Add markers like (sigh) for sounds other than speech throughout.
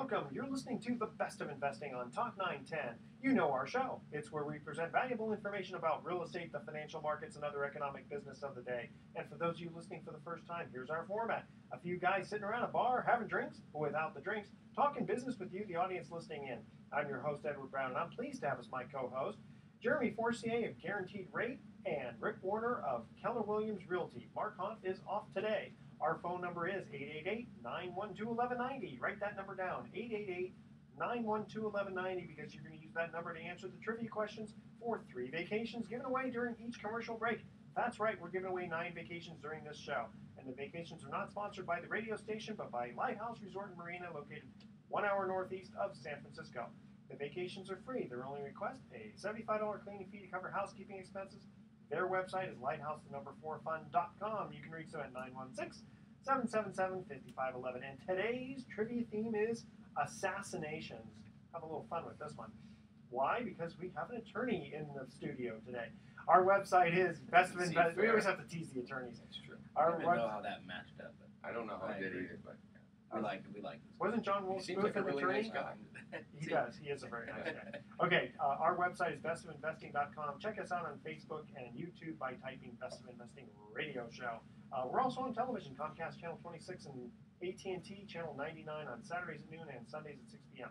Welcome. You're listening to the best of investing on Talk 910. You know our show. It's where we present valuable information about real estate, the financial markets, and other economic business of the day. And for those of you listening for the first time, here's our format. A few guys sitting around a bar having drinks, but without the drinks, talking business with you, the audience listening in. I'm your host, Edward Brown, and I'm pleased to have as my co-host Jeremy Forcier of Guaranteed Rate and Rick Warner of Keller Williams Realty. Mark Hanf is off today. Our phone number is 888-912-1190. Write that number down, 888-912-1190, because you're going to use that number to answer the trivia questions for three vacations given away during each commercial break. That's right, we're giving away nine vacations during this show. And the vacations are not sponsored by the radio station, but by Lighthouse Resort and Marina, located one hour northeast of San Francisco. The vacations are free. Their only request, a $75 cleaning fee to cover housekeeping expenses. Their website is lighthouse number 4 fund.com. You can reach them at 916 777 5511. And today's trivia theme is assassinations. Have a little fun with this one. Why? Because we have an attorney in the studio today. Our website is best of invest. We always have to tease the attorneys. That's true. I don't even know how that matched up, but I don't know how I I did either, but we like we like this. wasn't John he Wolf seems Booth like a really attorney? nice guy. (laughs) He does. He is a very nice guy. (laughs) Okay, uh, our website is bestofinvesting.com. Check us out on Facebook and YouTube by typing Best of Investing Radio Show. Uh, we're also on television, Comcast Channel 26 and AT&T Channel 99 on Saturdays at noon and Sundays at 6 p.m.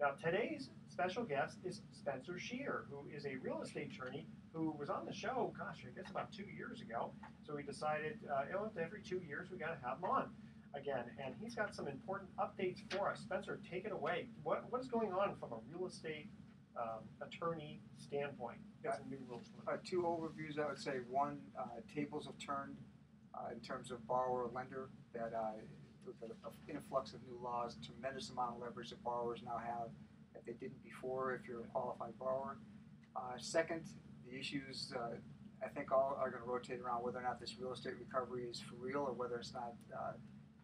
Now, today's special guest is Spencer Scheer, who is a real estate attorney who was on the show, gosh, I guess about two years ago. So we decided, uh, every two years we got to have him on again, and he's got some important updates for us. Spencer, take it away. What what is going on from a real estate um, attorney standpoint? Got some new rules. Uh, two overviews, I would say. One, uh, tables have turned uh, in terms of borrower lender. That uh, with the influx of new laws, tremendous amount of leverage that borrowers now have that they didn't before. If you're a qualified borrower. Uh, second, the issues uh, I think all are going to rotate around whether or not this real estate recovery is for real or whether it's not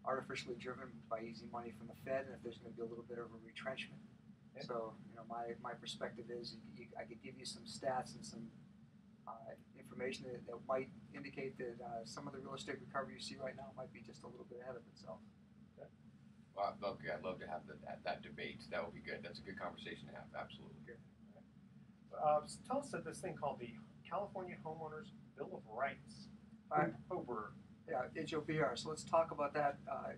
artificially driven by easy money from the Fed, and if there's going to be a little bit of a retrenchment. Okay. So, you know, my, my perspective is you, I could give you some stats and some uh, information that, that might indicate that uh, some of the real estate recovery you see right now might be just a little bit ahead of itself. Well, I'd love, I'd love to have the, that, that debate. That would be good. That's a good conversation to have. Absolutely. Uh, tell us that this thing called the California Homeowners Bill of Rights. All Yeah, HOBR. So let's talk about that. Uh,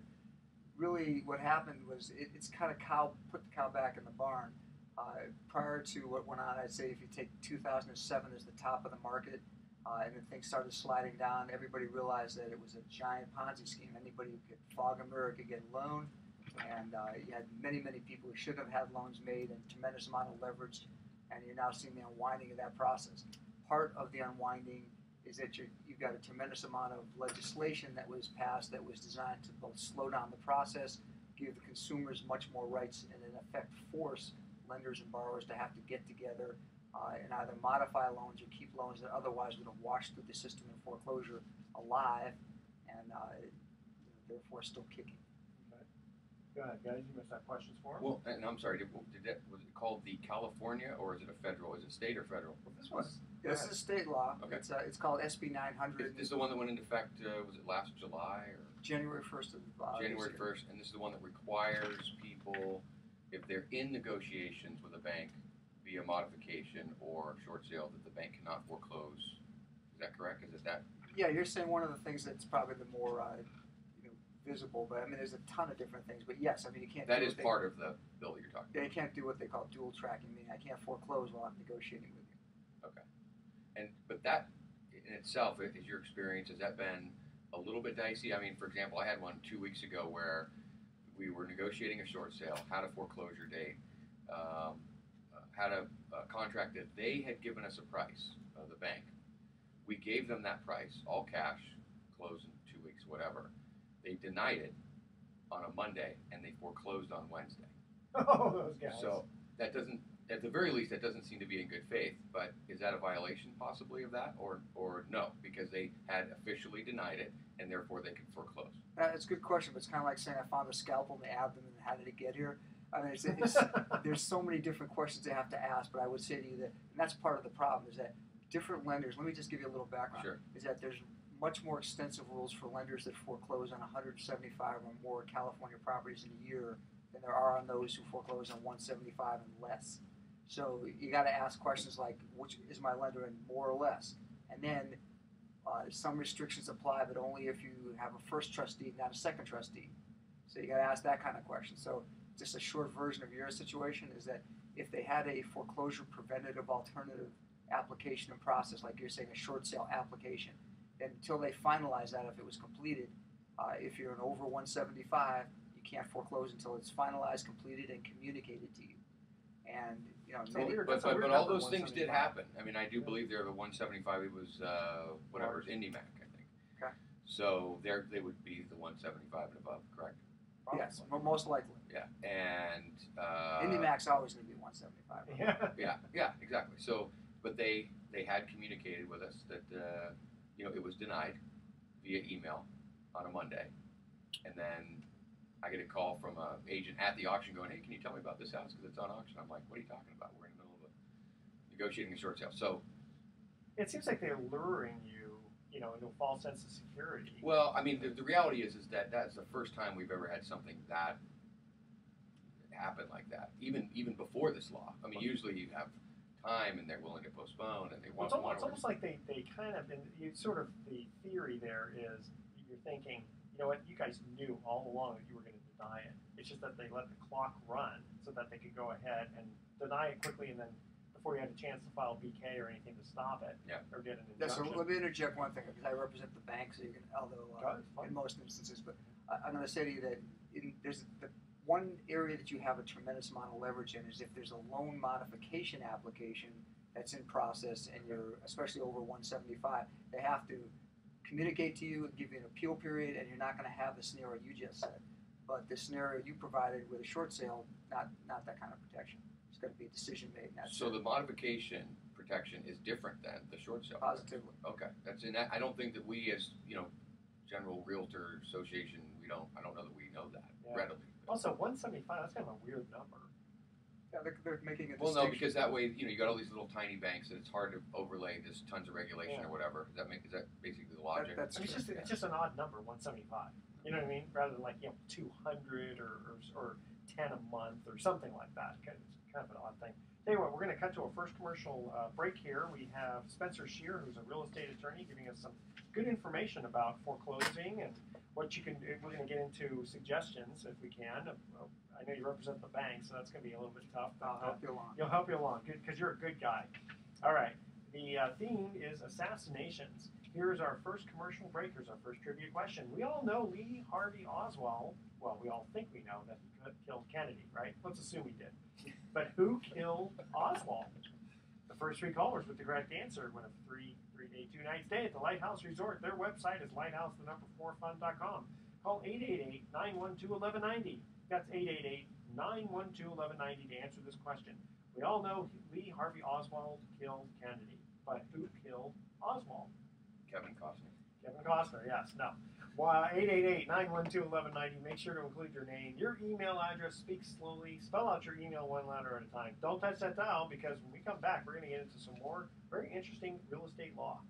really, what happened was it, it's kind of cow put the cow back in the barn. Uh, prior to what went on, I'd say if you take 2007 as the top of the market, uh, and then things started sliding down, everybody realized that it was a giant Ponzi scheme. Anybody who could fog a mirror could get a loan, and uh, you had many, many people who should have had loans made and tremendous amount of leverage, and you're now seeing the unwinding of that process. Part of the unwinding is that you're, you've got a tremendous amount of legislation that was passed that was designed to both slow down the process, give the consumers much more rights, and in effect force lenders and borrowers to have to get together uh, and either modify loans or keep loans that otherwise would have washed through the system in foreclosure alive and uh, therefore still kicking. Go ahead, guys. You must have questions for him. Well, and I'm sorry. Did, did that, was it called the California or is it a federal? Is it state or federal? this was. This is state law. Okay. It's, uh, it's called SB 900. this is the one that went into effect? Uh, was it last July or January 1st of uh, this January year. first? And this is the one that requires people, if they're in negotiations with a bank via modification or short sale, that the bank cannot foreclose. Is that correct? Is it that? Yeah, you're saying one of the things that's probably the more uh, you know, visible, but I mean, there's a ton of different things. But yes, I mean, you can't. That do is what they- part of the bill that you're talking. Yeah, you can't do what they call dual tracking, meaning I can't foreclose while I'm negotiating with you. And but that in itself, is your experience? Has that been a little bit dicey? I mean, for example, I had one two weeks ago where we were negotiating a short sale, had a foreclosure date, um, had a, a contract that they had given us a price, uh, the bank. We gave them that price, all cash, close in two weeks, whatever. They denied it on a Monday, and they foreclosed on Wednesday. (laughs) Oh, those guys. So that doesn't, at the very least, that doesn't seem to be in good faith. But is that a violation possibly of that, or or no, because they had officially denied it and therefore they could foreclose? Uh, it's a good question, but it's kind of like saying I found a scalpel in the abdomen and how did it get here? I mean, it's, it's, (laughs) there's so many different questions they have to ask, but I would say to you that, and that's part of the problem, is that different lenders, let me just give you a little background, Sure. is that there's much more extensive rules for lenders that foreclose on 175 or more California properties in a year than there are on those who foreclose on 175 and less. So you got to ask questions like, which is my lender in more or less? And then uh, some restrictions apply, but only if you have a first trustee, not a second trustee. So you got to ask that kind of question. So just a short version of your situation is that if they had a foreclosure preventative alternative application and process, like you're saying, a short sale application, then until they finalize that, if it was completed, uh, if you're an over 175, you can't foreclose until it's finalized, completed, and communicated to you. And you know, So many, weird. But, but, but all those things did happen. I mean, I do Yeah. believe they're the 175. It was uh, whatever, it was IndyMac, I think. Okay. So they're they would be the 175 and above, correct? yes, mo- most likely. Yeah. And uh, IndyMac's always going to be 175. (laughs) Yeah. Yeah, yeah, exactly. So, but they they had communicated with us that uh, you know it was denied via email on a Monday, and then I get a call from a agent at the auction going, "Hey, can you tell me about this house because it's on auction?" I'm like, "What are you talking about? We're in the middle of a negotiating a short sale." So, It seems like they're luring you, you know, into a false sense of security. well, I mean, the, the reality is is that that's the first time we've ever had something that happen like that. Even even before this law, I mean, usually you have time and they're willing to postpone and they Well, want it's, almost, it's almost like they, they kind of, and you sort of, the theory there is you're thinking, you know what, you guys knew all along that you were going to deny it. It's just that they let the clock run so that they could go ahead and deny it quickly and then before you had a chance to file BK or anything to stop it Yeah. or get an injunction. Yeah, so let me interject one thing because I represent the bank, so you can, although Go uh, ahead, in most instances, but I, I'm going to say to you that in, there's the one area that you have a tremendous amount of leverage in is if there's a loan modification application that's in process and you're especially over 175, they have to communicate to you and give you an appeal period, and you're not going to have the scenario you just said. But the scenario you provided with a short sale, not not that kind of protection. It's going to be a decision made. And So it. the modification protection is different than the short sale. positively. Okay, that's in that. I don't think that we, as you know, General Realtor Association, we don't. I don't know that we know that Yeah. readily. Also, 175, that's kind of a weird number. Yeah, they're, they're making a Well, no, distinction. because that way, you know, you got all these little tiny banks, and it's hard to overlay this tons of regulation Yeah. or whatever. Does that make? Is that basically the That- logic? that's I mean, it's just, true, it's just an odd number, 175. You know what I mean? Rather than like, you know, 200 or, or, or 10 a month or something like that. Kind of- It's kind of an odd thing. Tell you what, we're going to cut to a first commercial uh, break here. We have Spencer Scheer, who's a real estate attorney, giving us some good information about foreclosing and what you can do. We're going to get into suggestions if we can. Uh, I know you represent the bank, so that's going to be a little bit tough. but, I'll help you along. You'll help you along, good, because you're a good guy. All right. The uh, theme is assassinations. Here's our first commercial break. Here's our first trivia question. We all know Lee Harvey Oswald. Well, we all think we know that he killed Kennedy, right? Let's assume he did. But who killed Oswald? The first three callers with the correct answer win a three three-day, two-night stay at the Lighthouse Resort. Their website is lighthouse the number four fun.com. Call 888-912-1190. That's 888-912-1190 to answer this question. We all know Lee Harvey Oswald killed Kennedy, but who killed Oswald? Kevin Costner. Kevin Costner, yes, no. Well, 888-912-1190. Make sure to include your name, your email address, speak slowly, spell out your email one letter at a time. Don't touch that dial because when we come back, we're going to get into some more very interesting real estate law.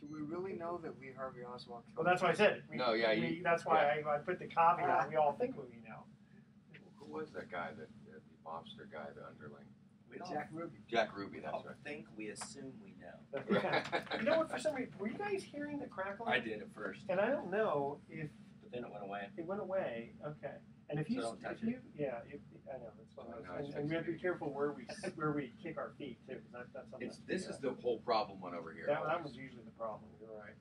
Do we really know that Lee Harvey Oswald killed? Well, that's why I said. We, No, yeah, we, you- that's why I, I put the caveat. We all think we know. Who was that guy? That uh, the mobster guy, the underling? We don't Jack Ruby. Jack Ruby. That's all think, we assume we know. right. (laughs) you know what? For some reason, were you guys hearing the crackling? I did at first, And I don't know if but then it went away. it went away. Okay. And if you, So don't touch if you, yeah, if, I know it's one of Oh, those, no, and, and we have to be careful where we (laughs) where we kick our feet too, because that, that's something. It's this is the whole problem one over here. that, that was usually the problem. You're right.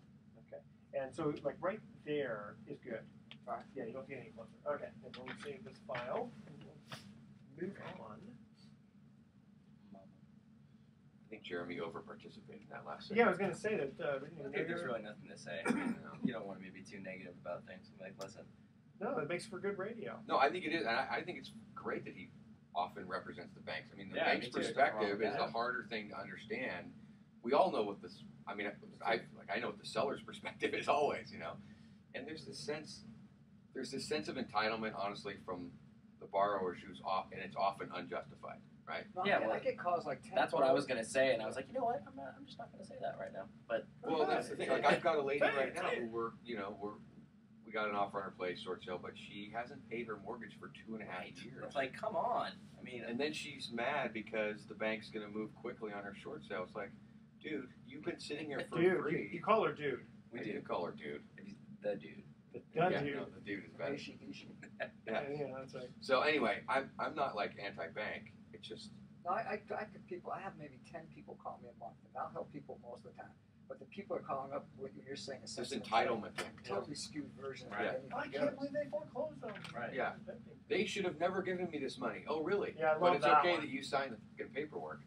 Okay. And so like right there is good. Right. Yeah, you don't get any closer. Okay. And we'll save this file. And we'll move on. I think Jeremy over participated in that last. Yeah, I was going to say that. Uh, you know, I think there's really nothing to say. I (coughs) mean, you don't want me to be too negative about things. I'm like, listen, no, it makes for good radio. No, I think it is, and I, I think it's great that he often represents the banks. I mean, the Yeah, bank's me too. There's nothing wrong perspective is that. the harder thing to understand. We all know what this. I mean, I like I know what the seller's (laughs) perspective is always, you know, and there's this sense, there's this sense of entitlement, honestly, from the borrowers who's off, and it's often unjustified, right? No, Yeah, I, well, I get calls like 10 that's what I was gonna say, and I was like, you know what? I'm not. I'm just not gonna say that right now. But Well, that's the thing. Like I've got a lady right now who we're, you know, we're we got an offer on her place, short sale, but she hasn't paid her mortgage for two and a half Right. years. It's like, come on. I mean, And then she's mad because the bank's going to move quickly on her short sale. It's like, dude, you've been sitting here for Dude, you, free. you call her dude. we I do. call her dude. The dude. The yeah, dude. no, the dude is better. Ishi, ishi. Yeah. yeah, that's right. So anyway, I'm I'm not like anti-bank. It's just No, I, I, I could people. I have maybe ten people call me a month, and I'll help people most of the time. But the people are calling up what you're saying is this sensitive. entitlement thing. totally skewed version Right. of I can't goes. believe they foreclosed on me. Right. Yeah. They should have never given me this money. Oh, really? Yeah, I but love it's that okay one. that you signed the fucking paperwork.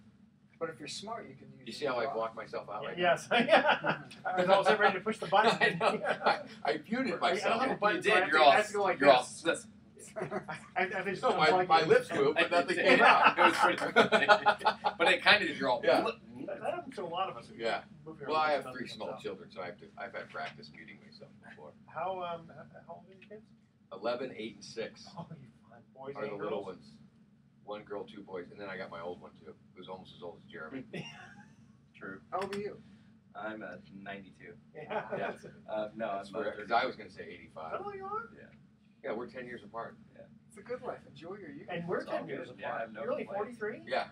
But if you're smart, you can use. You see how I blocked myself out? Like Yes. (laughs) yeah. I was also ready to push the (laughs) button. I know. I, I muted I don't myself. have a button, You so I did. have You're all. I have to go like you're all. this. That's, I, I just No, my, unplug my it. lips moved, but (laughs) nothing came out. It was pretty but it kind of did. You're all. Yeah. That, that happens to a lot of us. who Yeah. move Well, I have three small out. children, so I have to. I've had practice muting myself before. How um how, how old are your kids? Eleven, eight, and six Oh, you fun boys are the girls. little ones. One girl, two boys, and then I got my old one too, who's almost as old as Jeremy. (laughs) True. How old are you? I'm at 92. Yeah. Yeah. (laughs) That's it. Uh, no, That's I'm not because I was going to say Is eighty-five. that all you are? Yeah, we're ten years apart. Yeah. It's a good life. Enjoy your youth. And we're It's 10 years apart. Yeah, I have no You're only 43? Yeah.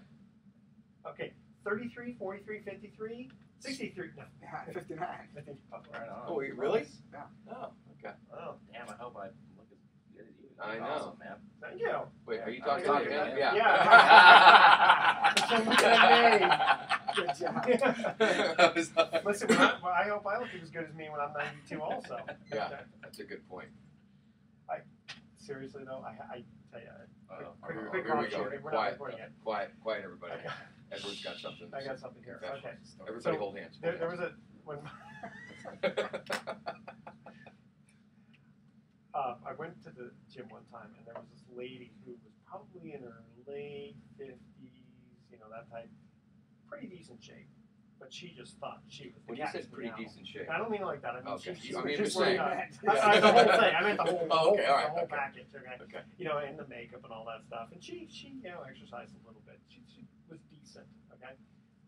Okay. 33, 43, 53, 63. No. Yeah, (laughs) (laughs) 59. I think. Oh, Right on. Oh, wait, really? Yeah. Oh, okay. oh, Damn, I hope I look as good as you. I know. Awesome, man. thank you. Wait, are you talking I'm to me? Yeah. yeah. So look at Good job. That Listen, I, well, I hope I look as good as me when I'm 92 also. (laughs) Yeah. That's a good point. I Seriously, though, I, I tell you, Uh-oh. quick, Oh, quick here we caution, go. we're not Quiet, recording yet. quiet, quiet, everybody. Okay. Edward's got something. I got something here. Confession. Okay. Everybody So, hold hands. There, there was a when (laughs) (laughs) uh, I went to the gym one time, and there was this lady who was probably in her late fifties, you know, that type, pretty decent shape, but she just thought she was the when you said pretty meow. decent shape. I don't mean it like that. I mean, Okay. she, she I was mean, just saying. like, uh, (laughs) I, I, the whole thing. I meant the whole, Oh, okay, whole, all right, the whole okay. package. Okay. Okay. You know, and the makeup and all that stuff. And she, she, you know, exercised a little bit. She, she was decent. Okay,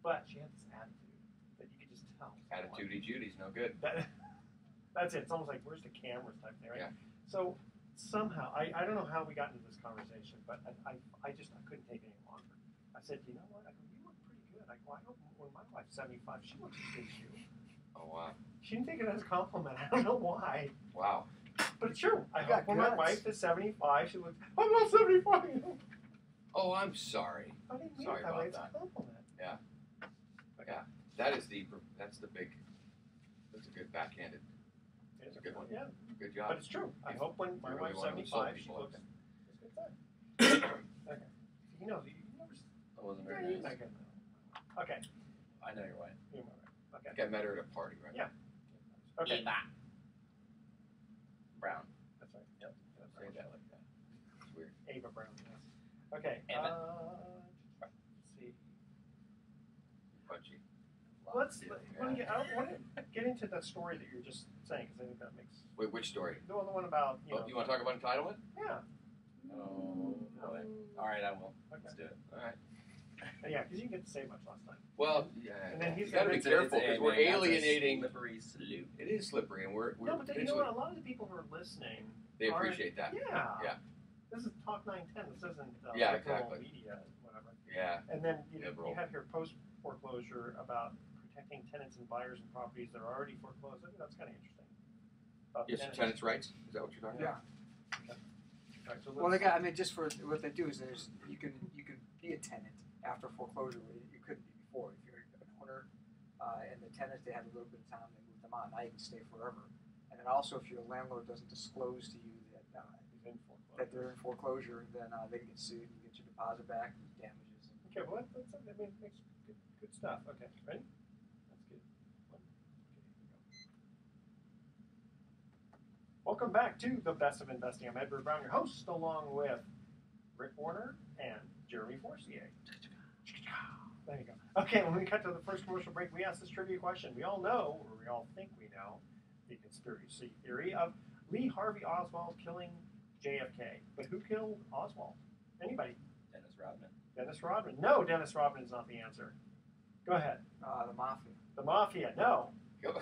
but she had this attitude that you could just tell. Attitudey Judy's no good. That, (laughs) that's it. It's almost like where's the cameras type thing, right? Yeah. So somehow I, I don't know how we got into this conversation, but I, I, I just I couldn't take it any longer. I said, you know what? I go, you look pretty good. I go, I hope when my wife's seventy five, she looks as good as you. Oh wow. She didn't take it as a compliment. (laughs) I don't know why, Wow. but it's true. I got hope when my wife is seventy five, she looks. I'm not seventy five. (laughs) Oh, I'm sorry. I didn't mean Sorry it that way. about It's a compliment. That is the that's the big. That's a good backhanded. It's a good one. Yeah, Good job. but job. it's true. I hope when my You really wife's wanna insult five, she people, looks. okay. It's a good time. (coughs) okay. He knows. You you never. That wasn't Yeah, very you nice. make. Okay. I know your wife. You're right. Okay. I met her at a party, right? Yeah. Okay. Eva. Brown. That's right. Yep. That's Say right. that like that. It's weird. Ava Brown. Yes. Okay. Eva. Uh, let's see. Punchy. Let's. Yeah. Let, wanna get, I want to get into that story that you're just saying because I think that makes Wait, which story? the one, the one about you Oh, know. you want to talk about entitlement? Yeah. Oh boy. All right, I will. Okay. Let's do it. All right. Yeah, because you didn't get to say much last time. Well, yeah. And then he's you got to be gonna- It's careful a- because we're man, that's a alienating. Slippery slope. It is slippery, and we're we're no, but then, you know what? A lot of the people who are listening. they are- appreciate that. Yeah. Yeah. This is Talk 910. This isn't uh, Yeah, liberal exactly. media, whatever. Yeah. And then you, know, you have here post foreclosure about protecting tenants and buyers and properties that are already foreclosed. I think that's kind of interesting. About Yes, tenants' rights. Is that what you're talking about? Right, so Well, they got. I mean, just for what they do is there's you can you can be a tenant after foreclosure where you couldn't be before. If you're an owner uh, and the tenants they had a little bit of time they moved them on. Now you can stay forever. And then also if your landlord doesn't disclose to you that uh, He's in foreclosure. That they're in foreclosure, then uh, they can get sued and get your deposit back and damages. Okay, well, that, that's, that makes good, good stuff. Okay, ready? That's good. One, okay, go. Welcome back to the Best of Investing. I'm Edward Brown, your host, along with Rick Warner and Jeremy Forcier. There you go. Okay, when we cut to the first commercial break, we asked this trivia question. We all know, or we all think we know, the conspiracy theory of Lee Harvey Oswald killing JFK. But who killed Oswald? Anybody? Dennis Rodman. Dennis Rodman. No, Dennis Rodman is not the answer. Go ahead. Uh, the mafia. The mafia. No. Go- (laughs)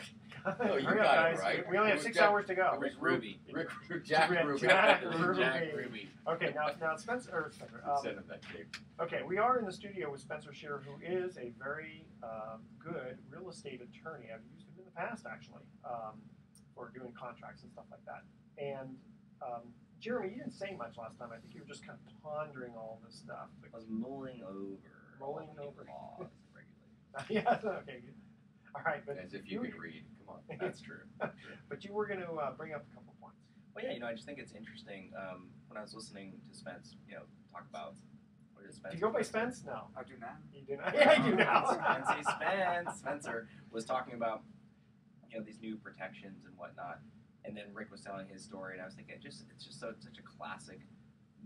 Hurry you up, got it, guys. right? We only It have was six Jack- hours to go. Rick Ruby. Rick, Jack (laughs) Jack- Ruby. Jack Ruby. Jack Ruby. Ruby. Okay, now, now Spencer, or Spencer, um, Send him that tape. Okay, we are in the studio with Spencer Shearer, who is a very um, good real estate attorney. I've used him in the past, actually, um, for doing contracts and stuff like that. And um, Jeremy, you didn't say much last time. I think you were just kind of pondering all this stuff. I was mulling over. Mulling over. Laws and (laughs) regulations. yeah. Okay. All right, but As if you could read. Come on. (laughs) (laughs) That's true. but you were going to uh, bring up a couple points. Well, yeah, you know, I just think it's interesting. Um, when I was listening to Spence, you know, talk about what is Spence? Do you go by Spence? No, I do not. you do not. Yeah, I do now. Spency Spence. Spencer was talking about you know these new protections and whatnot, and then Rick was telling his story, and I was thinking, it just it's just so such a classic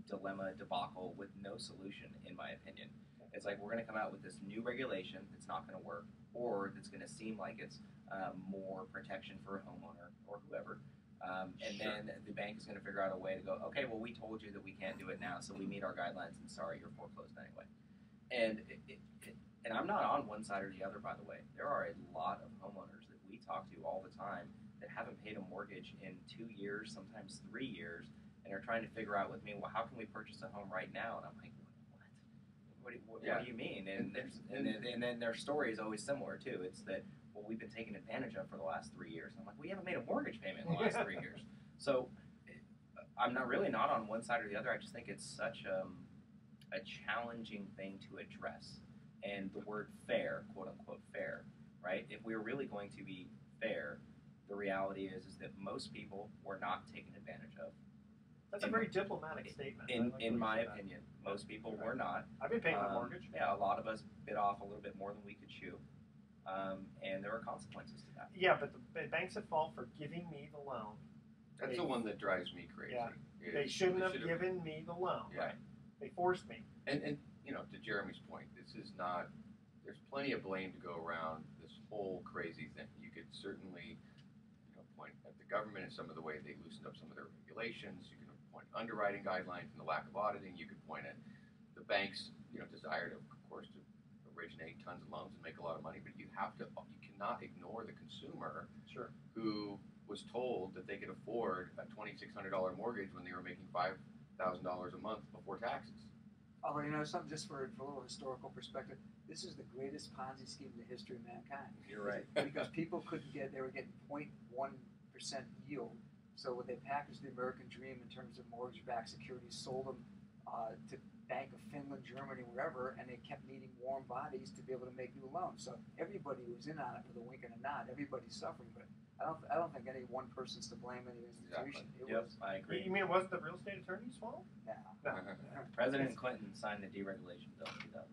dilemma debacle with no solution, in my opinion. It's like we're going to come out with this new regulation that's not going to work, or that's going to seem like it's um, more protection for a homeowner or whoever. Um, and Sure. then the bank is going to figure out a way to go, okay, well, we told you that we can't do it now, so we meet our guidelines, and sorry, you're foreclosed anyway. And it, it, it, and I'm not on one side or the other, by the way. There are a lot of homeowners that we talk to all the time that haven't paid a mortgage in two years, sometimes three years, and are trying to figure out with me, well, how can we purchase a home right now? And I'm like, what? What do, what, Yeah. what do you mean? And, And- there's, and, then, and then their story is always similar too. It's that well, we've been taken advantage of for the last three years. And I'm like, we haven't made a mortgage payment in the last three (laughs) years. So I'm not really not on one side or the other. I just think it's such um, a challenging thing to address. And the word fair, quote unquote fair, right? If we're really going to be fair, the reality is is that most people were not taken advantage of. That's a very diplomatic statement. In like in my you said that. opinion, most people were not. I've been paying my Um, mortgage. Yeah, a lot of us bit off a little bit more than we could chew, um, and there are consequences to that. Yeah, but the the bank's at fault for giving me the loan. That's the one that drives me crazy. Yeah. is They shouldn't have should've- given me the loan. Yeah. They forced me. And, and you know, to Jeremy's point, this is not. There's plenty of blame to go around this whole crazy thing. You could certainly, you know, point at the government and some of the way they loosened up some of their regulations. You can point underwriting guidelines and the lack of auditing. You could point at the banks, you know, desire to, of course, to originate tons of loans and make a lot of money. But you have to. You cannot ignore the consumer Sure. who was told that they could afford a twenty-six hundred dollar mortgage when they were making five thousand dollars a month before taxes. Although you know something, just for, for a little historical perspective, this is the greatest Ponzi scheme in the history of mankind. You're right. because people couldn't get, they were getting 0.1 percent yield. So when they packaged the American dream in terms of mortgage-backed securities, sold them uh, to Bank of Finland, Germany, wherever, and they kept needing warm bodies to be able to make new loans. So everybody was in on it with a wink and a nod. Everybody's suffering, but I don't, I don't think any one person's to blame any institution. It Yep, was, I You mean it wasn't the real estate attorney's fault? nah. No. (laughs) (laughs) President Clinton signed the deregulation bill in 2010.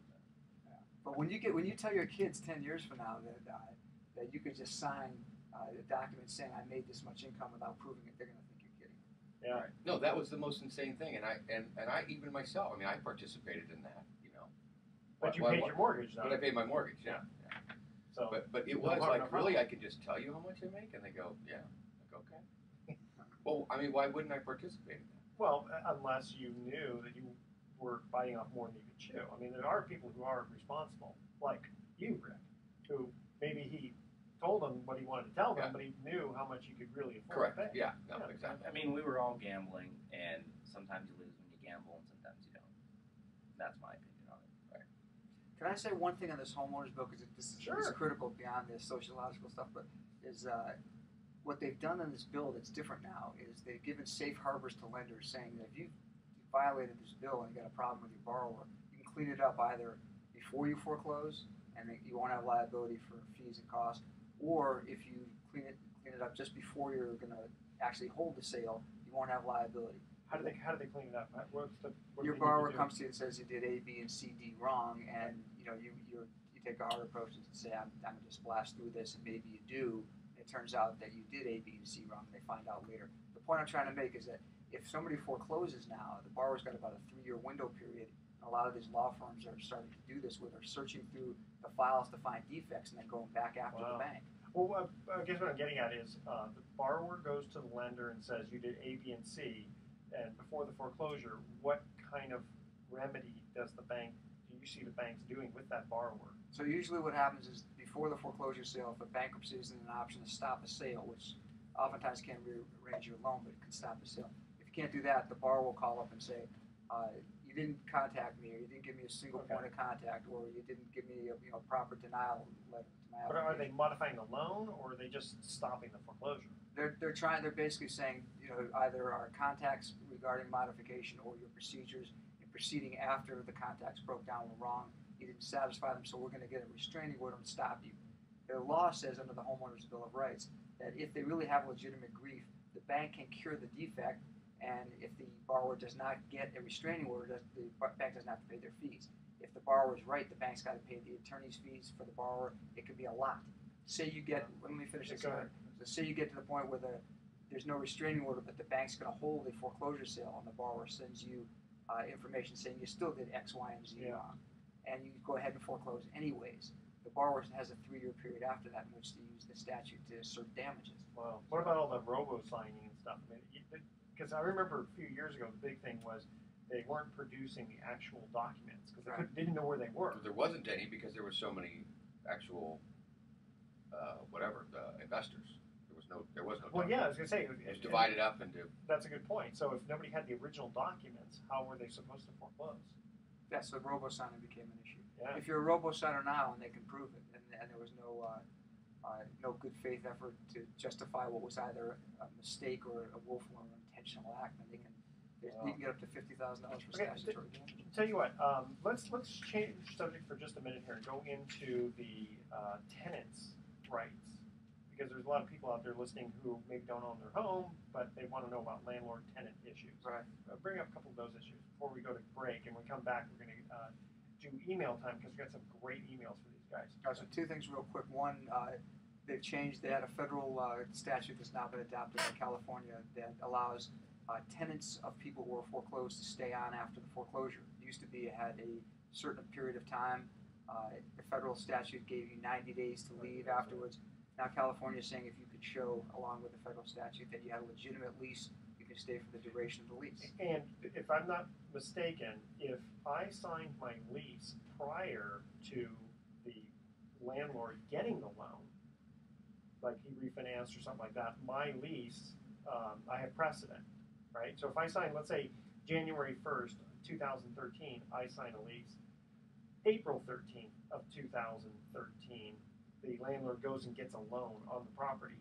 But when you get when you tell your kids ten years from now that uh, that you could just sign uh, a document saying I made this much income without proving it, they're going to think you're kidding. Yeah. No, that was the most insane thing, and I and, and I even myself. I mean, I participated in that, you know. But you Why- paid why- your mortgage though. But I paid my mortgage, yeah. so But but it was like no foul. really, I could just tell you how much I make, and they go, yeah, like okay. (laughs) well, I mean, why wouldn't I participate in that? well, uh, unless you knew that you were biting off more than you could chew. I mean, there are people who are responsible, like you, Rick, who maybe he told them what he wanted to tell them, Yeah. but he knew how much he could really afford Correct. to pay. Yeah. No. Yeah. Exactly. I mean, we were all gambling, and sometimes you lose when you gamble, and sometimes you don't. That's my opinion on it. Can I say one thing on this homeowners bill because this is, Sure. is critical beyond the sociological stuff, but is uh, what they've done in this bill that's different now is they've given safe harbors to lenders, saying that if you violated this bill and you got a problem with your borrower, you can clean it up either before you foreclose and that you won't have liability for fees and costs, or if you clean it clean it up just before you're going to actually hold the sale, you won't have liability. How do they how do they clean it up? What's the what your to borrower comes to you and says you did A, B, and C, D wrong, and you know you you you take a hard approach and say I'm, I'm gonna just blast through this, and maybe you do. It turns out that you did A, B, and C wrong. And they find out later. The point I'm trying to make is that if somebody forecloses now, the borrower's got about a three-year window period. A lot of these law firms are starting to do this, where they're searching through the files to find defects and then going back after Wow. the bank. Well, I guess what I'm getting at is uh, the borrower goes to the lender and says you did A, B, and C, and before the foreclosure, what kind of remedy does the bank? Do you see the banks doing with that borrower? So usually what happens is before the foreclosure sale, if a bankruptcy isn't an option to stop a sale, which oftentimes can rearrange your loan, but it can stop the sale. If you can't do that, the borrower will call up and say, uh, you didn't contact me, or you didn't give me a single Okay. point of contact, or you didn't give me a, you know, proper denial letter to my But are they modifying the loan or are they just stopping the foreclosure? They're, they're trying, they're basically saying, you know, either our contacts regarding modification or your procedures in proceeding after the contacts broke down were wrong. You didn't satisfy them, so we're gonna get a restraining order and stop you. The law says under the homeowner's bill of rights that if they really have a legitimate grief, the bank can cure the defect, and if the borrower does not get a restraining order, the bank doesn't have to pay their fees. If the borrower is right, the bank's gotta pay the attorney's fees for the borrower, it could be a lot. Say you get, let me finish this. So say you get to the point where the, there's no restraining order, but the bank's gonna hold a foreclosure sale, and the borrower sends you, uh, information saying you still did X, Y, and Z Yeah. wrong. And you go ahead and foreclose anyways. The borrower has a three-year period after that in which to use the statute to assert damages. Wow. What about all the robo signing and stuff? I mean, because I remember a few years ago, the big thing was they weren't producing the actual documents because they Right. didn't know where they were. There wasn't any because there were so many actual, uh, whatever, the investors. There was no, there was no. Well, yeah, I was gonna say It was and- divided up into, That's a good point. So if nobody had the original documents, how were they supposed to foreclose? Yeah, so robo signing became an issue. Yeah. If you're a robo signer now and they can prove it, and, and there was no, uh, uh, no good faith effort to justify what was either a mistake or a willful or intentional act, then they can, they, can get up to fifty thousand dollars for Okay, statutory damages. Tell you what, um, let's let's change subject for just a minute here and go into the uh, tenants' rights because there's a lot of people out there listening who maybe don't own their home, but they want to know about landlord-tenant issues. Right. Uh, bring up a couple of those issues before we go to break, and when we come back, we're going to uh, do email time because we got some great emails for these guys. All right, so two things real quick. One, uh, they've changed, had a federal uh, statute that's now been adopted by California that allows uh, tenants of people who are foreclosed to stay on after the foreclosure. It used to be it had a certain period of time. Uh, the federal statute gave you 90 days to leave afterwards. Now California is saying if you could show, along with the federal statute, that you had a legitimate lease, you can stay for the duration of the lease. And if I'm not mistaken, if I signed my lease prior to landlord getting the loan, like he refinanced or something like that, my lease, um, I have precedent, right? So if I sign, let's say January 1st, 2013, I sign a lease. April 13th of 2013, the landlord goes and gets a loan on the property.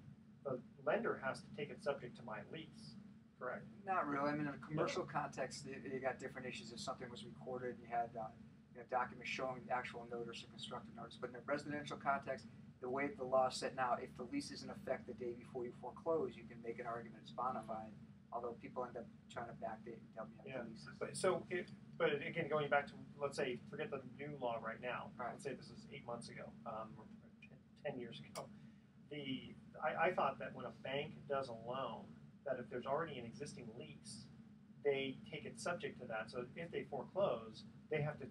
The lender has to take it subject to my lease, correct? Not really. I mean, in a commercial context, you, you got different issues. If something was recorded, you had uh, you know, documents showing the actual notice or constructive notice. But in a residential context, the way the law is set now, if the lease is in effect the day before you foreclose, you can make an argument it's bona fide. Although people end up trying to backdate and tell me Yeah. the leases. But so, it, but again, going back to let's say, forget the new law right now. Right. Let's say this is eight months ago, um, or ten, ten years ago. The I, I thought that when a bank does a loan, that if there's already an existing lease, they take it subject to that. So if they foreclose, they have to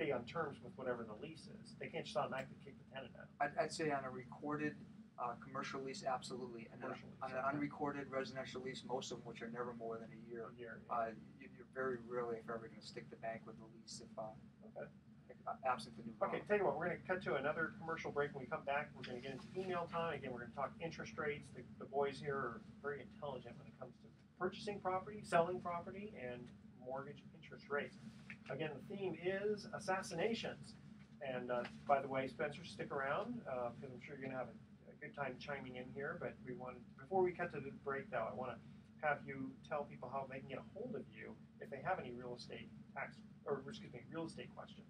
stay on terms with whatever the lease is. They can't just automatically kick the tenant out. I'd, I'd say on a recorded uh, commercial lease, absolutely. And on, Commercial lease, on an okay. unrecorded residential lease, most of them, which are never more than a year, year. uh, you, you're very rarely, if ever, going to stick the bank with the lease if, uh, Okay. uh, absent the new law. Okay, tell you what, we're going to cut to another commercial break. When we come back, we're going to get into email time. Again, we're going to talk interest rates. The, the boys here are very intelligent when it comes to purchasing property, selling property, and mortgage interest rates. Again, the theme is assassinations. And uh, by the way, Spencer, stick around uh, because I'm sure you're going to have a, a good time chiming in here. But we want before we cut to the break, though, I want to have you tell people how they can get a hold of you if they have any real estate tax or excuse me, real estate questions.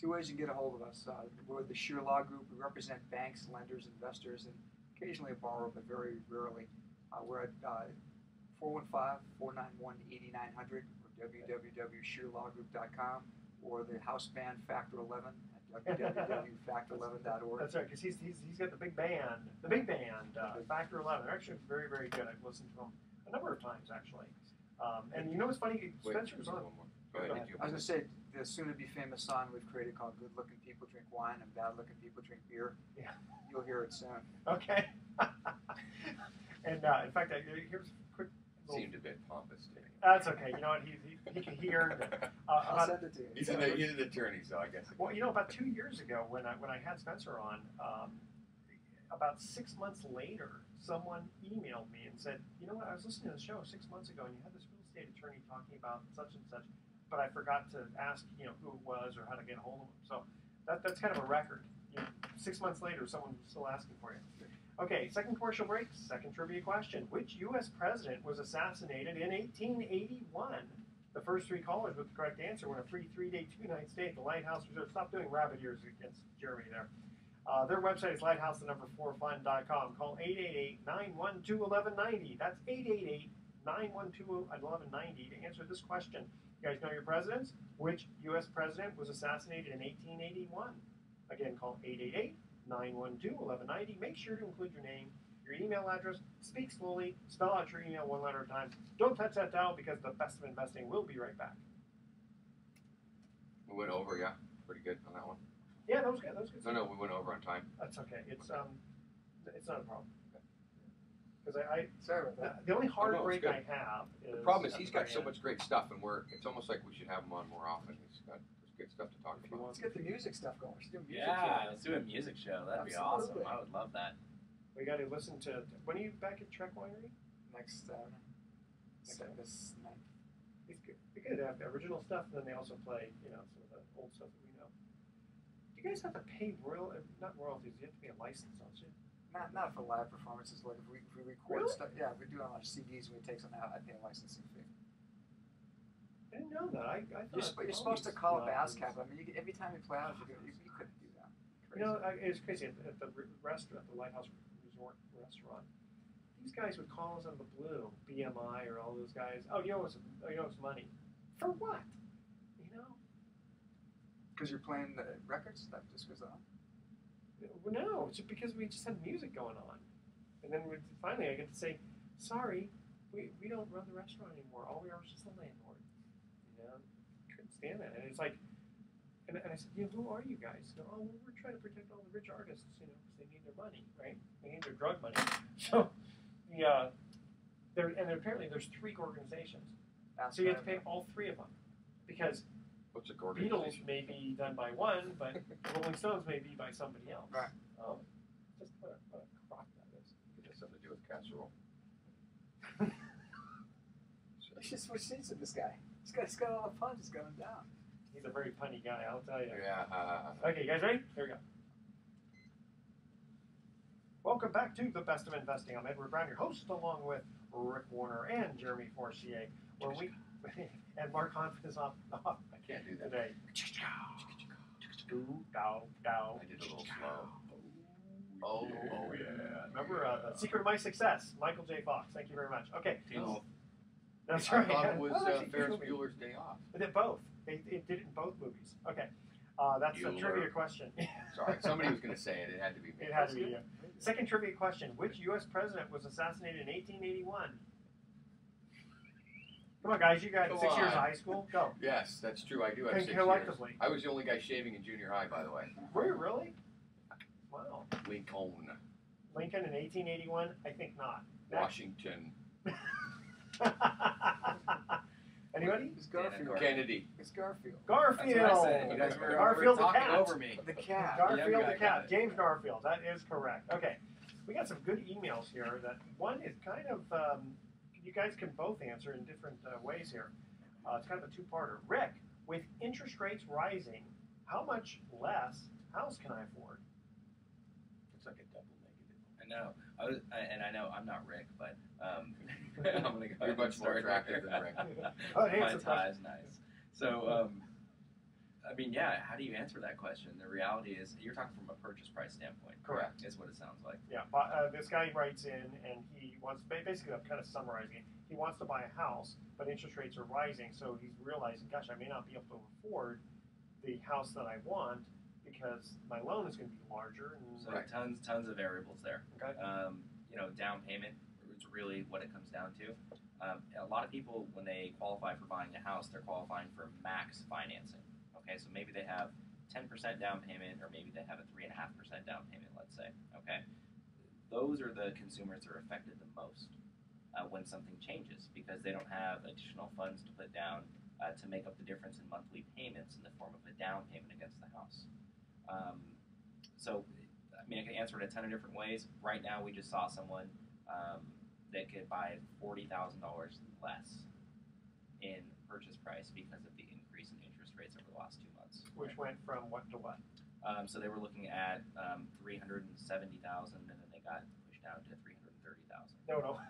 Two ways you can get a hold of us. Uh, we're the Scheer Law Group. We represent banks, lenders, investors, and occasionally a borrower, but very rarely. Uh, we're at uh, 415-491-8900 or www.scheerlawgroup.com or the house band Factor 11 at (laughs) www.factor11.org. That's right, because he's, he's, he's got the big band, the big band, uh, Factor 11. They're actually very, very good. I've listened to them a number of times, actually. Um, and you know what's funny? wait, Spencer was one on. more. Go ahead, did you? I was going to say, the soon to be famous song we've created called Good Looking People Drink Wine and Bad Looking People Drink Beer. Yeah. You'll hear it soon. Okay. (laughs) and uh, in fact, I, here's a quick Seemed a bit pompous to me. That's okay. You know what? He, he, he, can- he earned. Uh, (laughs) I'll send it to you. He's an, he's an attorney, so I guess. well, you know, about two years ago when I when I had Spencer on, um, about six months later, someone emailed me and said, "You know what? I was listening to the show six months ago, and you had this real estate attorney talking about such and such, but I forgot to ask, you know, who it was or how to get a hold of him." So that, that's kind of a record. You know, six months later, someone was still asking for you. Okay, second commercial break. Second trivia question: Which U.S. president was assassinated in 1881? The first three callers with the correct answer win a free three-day, two-night stay at the Lighthouse Resort. Stop doing rabbit ears against Jeremy there. Uh, their website is lighthouse, the number four fun.com. Call 888-912-1190. That's 888-912-1190 to answer this question. You guys know your presidents? Which U.S. president was assassinated in 1881? Again, call 888-912-1190. Make sure to include your name, your email address. Speak slowly. Spell out your email one letter at a time. Don't touch that dial because the best of investing will be right back. We went over, yeah. Pretty good on that one. Yeah, that was good. That was good. No, no, we went over on time. That's okay. It's um, it's not a problem. Because I, I Sorry about that. the only hard no, it's break good. I have is The problem is he's got so the much great stuff, and we're. It's almost like we should have him on more often. He's got there's good stuff to talk about. Let's get the music stuff going. Let's do a music Yeah, show. let's do a music show. That'd be awesome. I would love that. We got to listen to. When are you back at Trek Winery? Next, uh, Okay. this night. It's good. It's good to have the original stuff, and then they also play, you know, some of the old stuff that we know. Do you guys have to pay royal, uh, not royalties? You have to pay a license, don't you? Not not for live performances. Like if we, if we record Really? stuff, yeah, if we do it on our CDs and we take some out, I pay a licensing fee. I didn't know that. I, I thought You're, sp- you're supposed to call a bass cap. I mean, you, every time you play out, you, you, you couldn't do that. You know, I, was crazy. At, at the re- restaurant, the Lighthouse Resort restaurant, these guys would call us out of the blue, BMI or all those guys. Oh, you owe us, oh, you owe us money. For what? You know? Because you're playing the records, that just goes on. No, it's just because we just had music going on, and then finally I get to say, sorry, we, we don't run the restaurant anymore. All we are is just the landlord. You know, couldn't stand that. And it's like, and, and I said, you know, who are you guys? They go, oh, well, we're trying to protect all the rich artists, you know, because they need their money, right? They need their drug money. (laughs) So, yeah, uh, there and apparently there's three organizations, Bass so you have to pay all three of them, because What's a Beatles may be done by one, but (laughs) Rolling Stones may be by somebody else. Right. Oh, just what a, what a crock that is. It has something to do with casserole. (laughs) It's just what sees in this guy. This guy's got all the punches going down. He's a very punny guy, I'll tell you. Yeah. Okay, you guys ready? Here we go. Welcome back to the Best of Investing. I'm Edward Brown, your host, along with Rick Warner and Jeremy Forcier, where we (laughs) and Mark Hanford is off, (laughs) off I can't do that. today. Doo, dow, dow. I did a little slow. Oh, oh yeah. Remember uh, the secret of my success, Michael J. Fox. Thank you very much. Okay, No, that's I right. thought it was uh, actually, Ferris. Bueller's Day Off. They did both. They, they did it in both movies. Okay, uh, that's a trivia question. (laughs) Sorry, somebody was going to say it. It had to be me. It had to be you. Second trivia question: Which U.S. president was assassinated in 1881? Come on, guys! You got Come six years of high school. Go. Yes, that's true. I do have Con- six years. collectively. I was the only guy shaving in junior high, by the way. Were you really? Wow. Lincoln, Lincoln in 1881? I think not. Next. Washington, (laughs) (laughs) Anybody? It's Garfield. Kennedy. It's Garfield. Garfield. That's what I said. You guys were, Garfield were the cat. over me. The cat. Garfield young the cat. James Garfield. That is correct. Okay. We got some good emails here. That one is kind of um, you guys can both answer in different uh, ways here. Uh, it's kind of a two-parter. Rick, with interest rates rising, how much less house can I afford? It's like a double negative. I know. I was, I, and I know I'm not Rick, but um, (laughs) I'm gonna go. You're much more attractive than Rick. (laughs) Oh, My tie is nice. So, um, I mean, yeah. How do you answer that question? The reality is, you're talking from a purchase price standpoint. Correct. Is what it sounds like. Yeah, but, uh, this guy writes in and he wants, basically, I'm kind of summarizing. He wants to buy a house, but interest rates are rising, so he's realizing, gosh, I may not be able to afford the house that I want because my loan is going to be larger. And, So Right. tons, tons of variables there. okay. Um, you know, down payment is really what it comes down to. Um, a lot of people, when they qualify for buying a house, they're qualifying for max financing. Okay, so maybe they have 10% down payment, or maybe they have a 3.5% down payment, let's say. Okay, those are the consumers that are affected the most. uh, when something changes because they don't have additional funds to put down uh, to make up the difference in monthly payments in the form of a down payment against the house. Um, so, I mean, I can answer it a ton of different ways. Right now, we just saw someone um, that could buy forty thousand dollars less in purchase price because of the increase in interest rates over the last two months. Which went from what to what? Um, so they were looking at um, three hundred and seventy thousand, and then they got pushed down to three hundred thirty thousand. No, no. (laughs)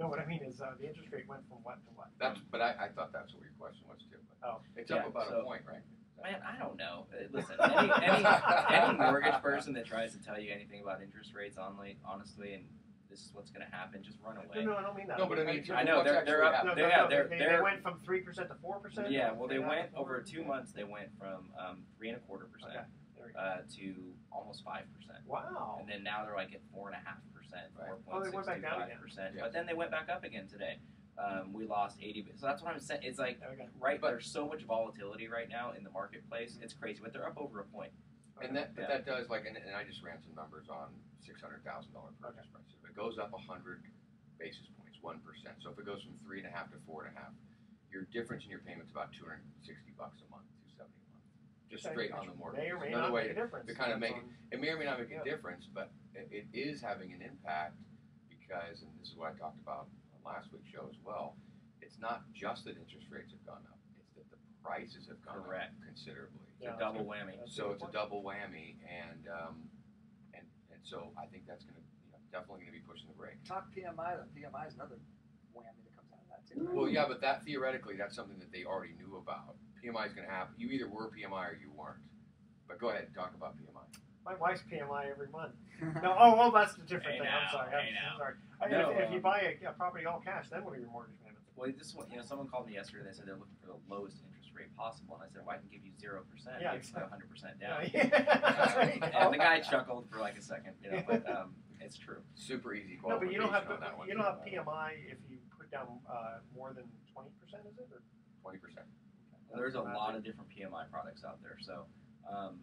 No, what I mean is uh, the interest rate went from what to what? That's, but I, I thought that's what your question was too. But Oh. It's Yeah, up about so- a point, right? Man, I don't know. Uh, Listen, any, any, any mortgage person that tries to tell you anything about interest rates, only, honestly, and this is what's going to happen, just run away. no, no, I don't mean that. No, but I mean, I know, they're- they're up- No, happening. no, yeah, no, they're- they, they're- they went from three percent to four percent. Yeah, well, they went over two months. They went from um, three and a quarter percent Okay, there we go. uh, to almost five percent, Wow. and then now they're like at four and a half percent, Right. four Oh, point they went six back two down five again. percent. But then they went back up again today. Um, we lost eighty. So that's what I'm saying. It's like There we go. right. But- there's so much volatility right now in the marketplace. It's crazy, but they're up over a point. And that, but Yeah. that does like, and, and I just ran some numbers on six hundred thousand dollar purchase price. If it goes up a hundred basis points, one percent. So if it goes from three and a half to four and a half, your difference in your payment's about two hundred and sixty bucks a month, two seventy a month, just Okay, straight on the mortgage. May or may Another not way, make a difference. to kind of make Depends on- it may or may not make Yeah. a difference, but it, it is having an impact because, and this is what I talked about on last week's show as well. It's not just that interest rates have gone up; it's that the prices have gone Correct. up considerably. It's a double whammy. that's So good it's a double whammy, and um, and and so I think that's going to you know, definitely going to be pushing the brake. Talk PMI. The PMI is another whammy that comes out of that too. Right? Well, yeah, but that theoretically, that's something that they already knew about. PMI is going to happen. You either were PMI or you weren't. But go ahead, talk about PMI. My wife's PMI every month. (laughs) No, oh, well, that's a different Hey thing. I'm sorry. hey I'm. I'm sorry. I, No, if, if you um, buy a, a property all cash, then what are your mortgage payments? Well, this one, you know, someone called me yesterday. They said they're looking for the lowest interest rate possible, and I said, "Well, I can give you zero percent. Yeah, you can exactly. hundred percent down." (laughs) Yeah. There you (laughs) and the guy chuckled for like a second, you know, but um, it's true. Super easy No, but you don't have qualification on you don't have PMI if you put down uh, more than twenty percent, is it? Or Twenty percent. Well, there's a lot of different PMI products out there, so um,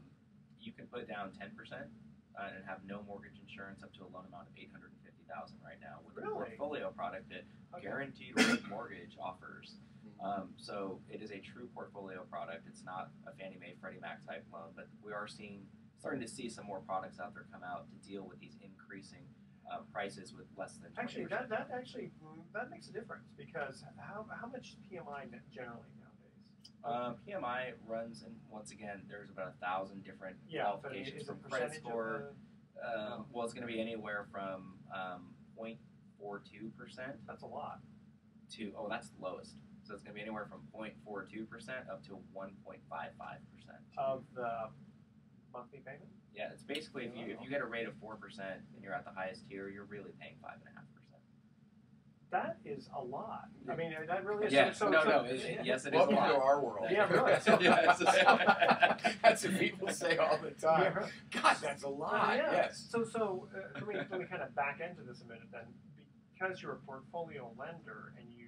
you can put down ten percent uh, and have no mortgage insurance up to a loan amount of eight hundred and fifty thousand right now with Really? a portfolio product that Okay. guaranteed rate mortgage offers. Um, so it is a true portfolio product. It's not a Fannie Mae, Freddie Mac type loan, but we are seeing starting to see some more products out there come out to deal with these increasing uh, prices with less than 20%. Actually, that, that actually mm, that makes a difference because how, how much PMI generally? Um, PMI runs, and once again, there's about a thousand different Yeah, qualifications from credit score. the, Um, well, it's going to be anywhere from um, 0.42 percent that's a lot. to oh, that's the lowest. So it's going to be anywhere from 0.42 percent up to 1.55 percent. of the monthly payment. Yeah, it's basically if you if you get a rate of four percent and you're at the highest tier, you're really paying five and a half. That is a lot. I mean, that really is. Yes, so, no, so, no, it, it- yes, it is a Welcome to our world. Yeah, really. (laughs) Yes. that's what people say all the time. right. God, that's a lot. yeah. Yes. So, so uh, let me let me kind of back into this a minute then, because you're a portfolio lender and you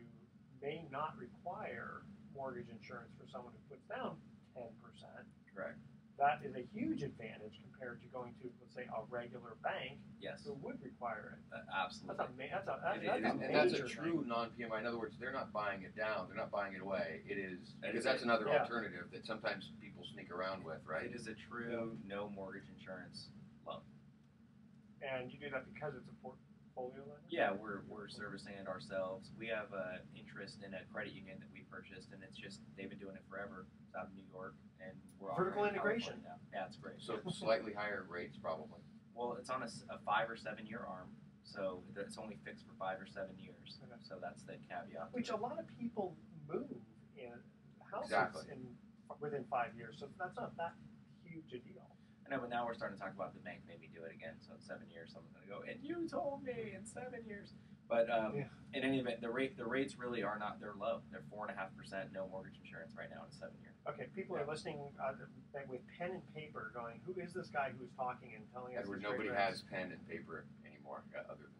may not require mortgage insurance for someone who puts down ten percent. Correct. That is a huge advantage compared to going to, let's say, a regular bank Yes, who would require it. uh, That's a ma- that's a that's, It that's is, a And, and that's a true thing. non-PMI. In other words, they're not buying it down. They're not buying it away. It is It because is that's a- another yeah. alternative that sometimes people sneak around with, right? It is a true no mortgage insurance loan. And you do that because it's a portfolio lender. Yeah, we're, we're servicing it ourselves. We have an interest in a credit union that we purchased, and it's just they've been doing it forever. It's out of New York, and we're Vertical integration. Now. Yeah, it's great. So (laughs) slightly higher rates, probably. well, it's on a five or seven year arm, so it's only fixed for five or seven years. Okay. So that's the caveat. Which a lot of people move in houses Exactly. in within five years, so that's not that huge a deal. I know, but now we're starting to talk about the bank made me do it again. So in seven years, someone's gonna go, and you told me in seven years. But um, Yeah. in any event, the rate the rates really are not they're low. They're four and a half percent no mortgage insurance right now in a seven year. Okay, people are listening uh, with pen and paper, going, "Who is this guy who's talking and telling us?" Edward, nobody rates?" has pen and paper anymore uh, other than you.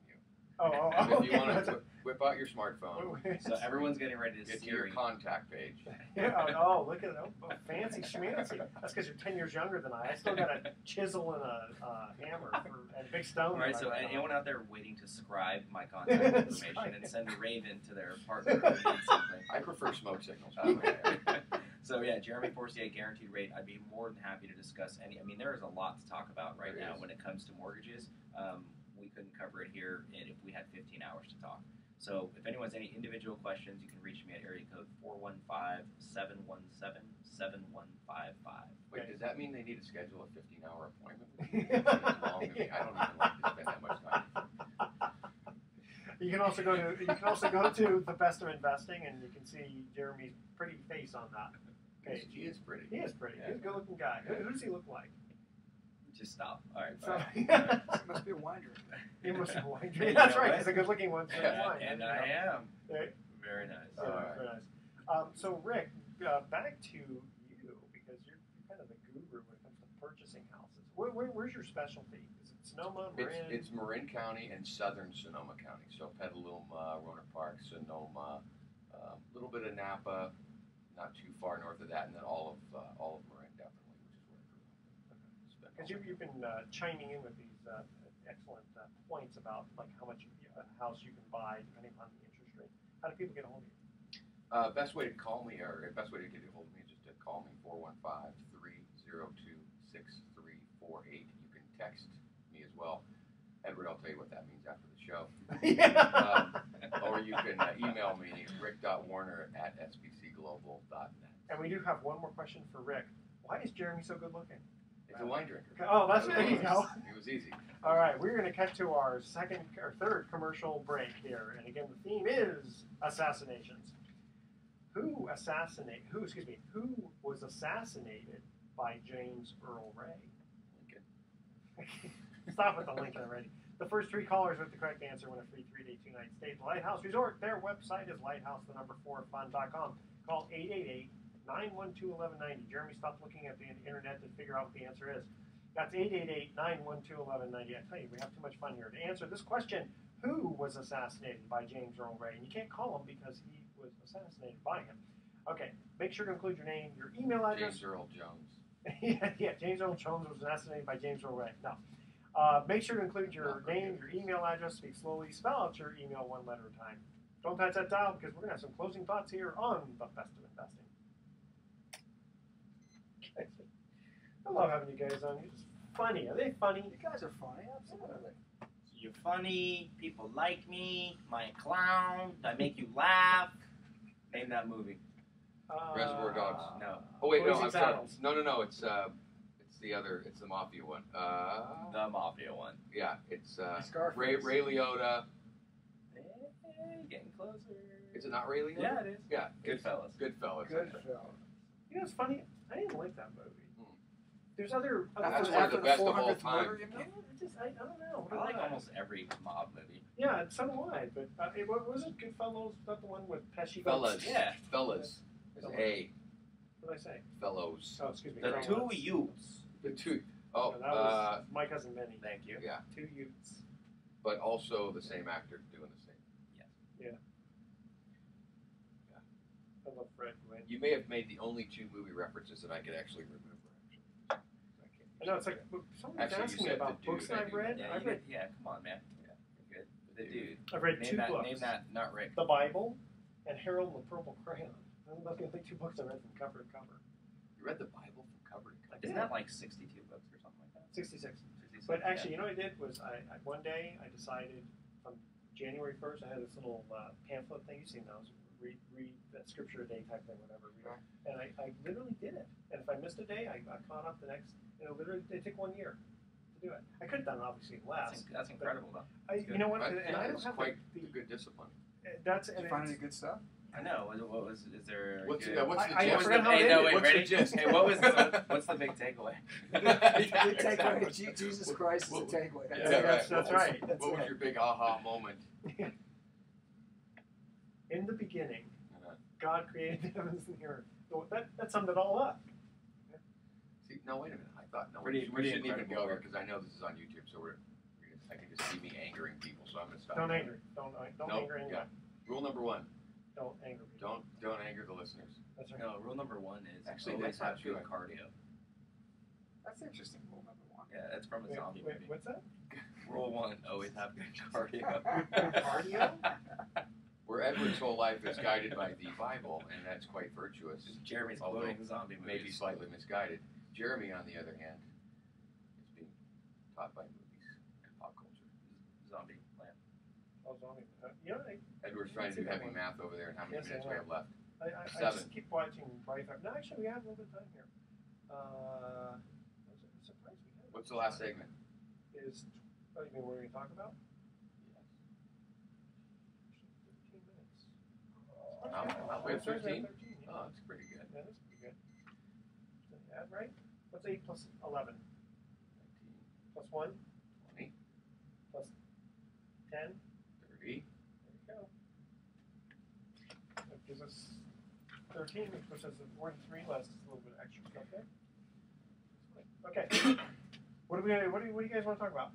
Oh, oh, And oh if you okay. wanna That's a- put- whip out your smartphone. (laughs) So everyone's getting ready to Get to see your you. contact page. (laughs) Yeah, oh, look at that. Oh, fancy schmancy. That's because you're 10 years younger than I. I still got a chisel and a uh, hammer for, and a big stone. All right, so right anyone out there waiting to scribe my (laughs) contact information and send a raven to their partner who needs something. I prefer smoke signals. Um, so yeah, Jeremy Forcier guaranteed rate. I'd be more than happy to discuss any. I mean, there is a lot to talk about right There now is. when it comes to mortgages. Um, we couldn't cover it here and if we had 15 hours to talk. So if anyone has any individual questions, you can reach me at area code 415-717-7155. Wait, does that mean they need to schedule a 15-hour appointment? with Yeah. me? That seems long to me. I don't even like to spend that much time. You can also go to you can also go to the best of investing, and you can see Jeremy's pretty face on that page. He is pretty. He is pretty. He's a good-looking guy. Who, who does he look like? Just stop. All right. So, bye. It (laughs) must be a wine drink. he must be wine. (laughs) You That's right. He's a good-looking one. drinks Yeah, wine. and There I am. There- Very nice. Yeah, All right. very nice. Um, so Rick, uh, back to you because you're, you're kind of the guru when it comes to purchasing houses. Where, where, where's your specialty? Is it Sonoma, It's, Marin? it's Marin County and southern Sonoma County. So Petaluma, Rohnert Park, Sonoma, a little bit of Napa, not too far north of that, and then all of uh, all of Marin definitely, which is where I grew up. Spent Because you've, you've been uh, chiming in with these uh, excellent uh, points about like how much a house you can buy depending on the interest rate. How do people get a hold of you? Uh, best way to call me, or best way to get a hold of me, is just to call me 415-302-6348. You can text me as well. Edward, I'll tell you what that means after the show. yeah. (laughs) Or you can uh, email me, rick.warner at sbcglobal.net. and we do have one more question for Rick. Why is Jeremy so good looking? It's a wine drinker. Oh, that's there you go. It was easy. All right, we're going to cut to our second or third commercial break here, and again, the theme is assassinations. Who assassinate? Who excuse me? Who was assassinated by James Earl Ray? Lincoln. (laughs) Stop with the Lincoln already. The first three callers with the correct answer win a free three-day, two-night stay at the Lighthouse Resort. Their website is lighthouse, the number four, fun.com. Call 888-912-1190. Jeremy, stop looking at the internet to figure out what the answer is. That's 888-912-1190. I tell you, we have too much fun here. To answer this question, who was assassinated by James Earl Ray? And you can't call him because he was assassinated by him. Okay, make sure to include your name, your email address, James Earl Jones. (laughs) yeah, yeah, James Earl Jones was assassinated by James Earl Ray. No. Uh, make sure to include your name, your email address, speak slowly, spell out your email one letter at a time. Don't touch that dial because we're going to have some closing thoughts here on the best of investing. I love having you guys on. You're just funny. Are they funny? You guys are funny, absolutely. You're funny. People like me. My clown. I make you laugh. Name that movie. Uh, Reservoir Dogs. No. Oh wait, no, I'm sorry. Saddles. No, no, no. It's uh, it's the other. It's the mafia one. Uh, The Mafia one. yeah, it's uh, Scarface. Ray Ray Liotta. Hey, getting closer. Is it not Ray Liotta? Yeah, it is. Yeah, it's Goodfellas. Goodfellas. Good that's. You know, it's funny. I didn't like that movie. There's other. other That's one of the the best of all time. murder, you Yeah, mean? just, I, I don't know. I like almost every mob movie. Yeah, so do I. But uh, it, what was it? Goodfellas? Not the one with Pesci? Fellas. Yeah. Fellas. It's A. What did I say? Fellows. Oh, excuse me. The Fellas. two youths. The two. Oh, No, that was uh, my cousin Benny. Thank you. yeah, Two youths. but also the same actor doing the same. Yeah. Yeah. I love Fred Gwynne. You may have made the only two movie references that I could actually remember. I know it's like someone was Actually, you asking me said about the dude, books that I I've do. read. Yeah, I've you read. yeah, come on, man. Yeah, you're good. The dude. I've read Name two that. books. Name that. Not Rick. The Bible and Harold and the Purple Crayon. Are the only two books I read from cover to cover. You read the Bible from cover to cover. Isn't that like 62 books or something like that? Sixty-six. 66, But actually, you know what I did was I, I one day I decided from January first I had this little uh, pamphlet thing. You've seen those. Read, read that scripture a day type thing, whatever. Read, Right. And I, I literally did it. And if I missed a day, I got caught up the next. You know, literally it took one year to do it. I could have done it obviously less. that's, that's incredible, though. I, you know what? Right, And yeah, I don't have quite the, a good discipline. the that's Did and you find it's- any good stuff? I know. What, what was? Is there? What's, good- yeah, what's the I- I gist? What's forgot the, how hey, no, wait, What's the gist? Hey, what was the, what's the big takeaway? (laughs) (laughs) Big takeaway. Exactly. Jesus Christ is the What- takeaway. That's Yeah, it. that's- right. that's What was- right. That's what was your big aha moment? (laughs) in the beginning, Uh-huh. God created (laughs) the heavens and the earth. So that that summed it all up. See, no, wait a minute. I thought no, Pretty- we, should- we pretty shouldn't even go here work. because I know this is on YouTube, so we're. we're gonna I can just see me angering people, so I'm gonna stop. Don't anger. Don't don't Nope, anger anyone. yeah. Rule number one: Don't anger people. don't don't anger the listeners. That's right. No, rule number one is Actually, always that's have good true. cardio. That's interesting. Rule number one. Yeah, that's from a Wait, zombie wait, movie. what's that? Rule one: always have good (laughs) cardio. Cardio? (laughs) Where Edward's whole life is guided by the Bible, and that's quite virtuous. Jeremy's Although quoting zombie movies. maybe slightly misguided. Jeremy, on the other hand, is being taught by movies and pop culture. zombie land. Oh, zombie. Uh, you know, I, Edward's trying to do heavy math over there, and how many Yes, I minutes we have left? I, I, I Seven. just keep watching Braveheart. No, actually, we have a little bit of time here. Uh, I'm surprised we have. What's the last segment? Is oh, you mean what are we going to talk about? 15 minutes. Okay. how- we have It says we 13? 13, yeah. Oh, that's pretty good. Yeah, that's pretty good. Add right? What's 8 plus 11? 19. Plus 1? 20, Plus 10? 30. There we go. That gives us 13, which puts us at 43 less It's a little bit of extra stuff there. Okay. (coughs) What do we? What do what do you guys want to talk about?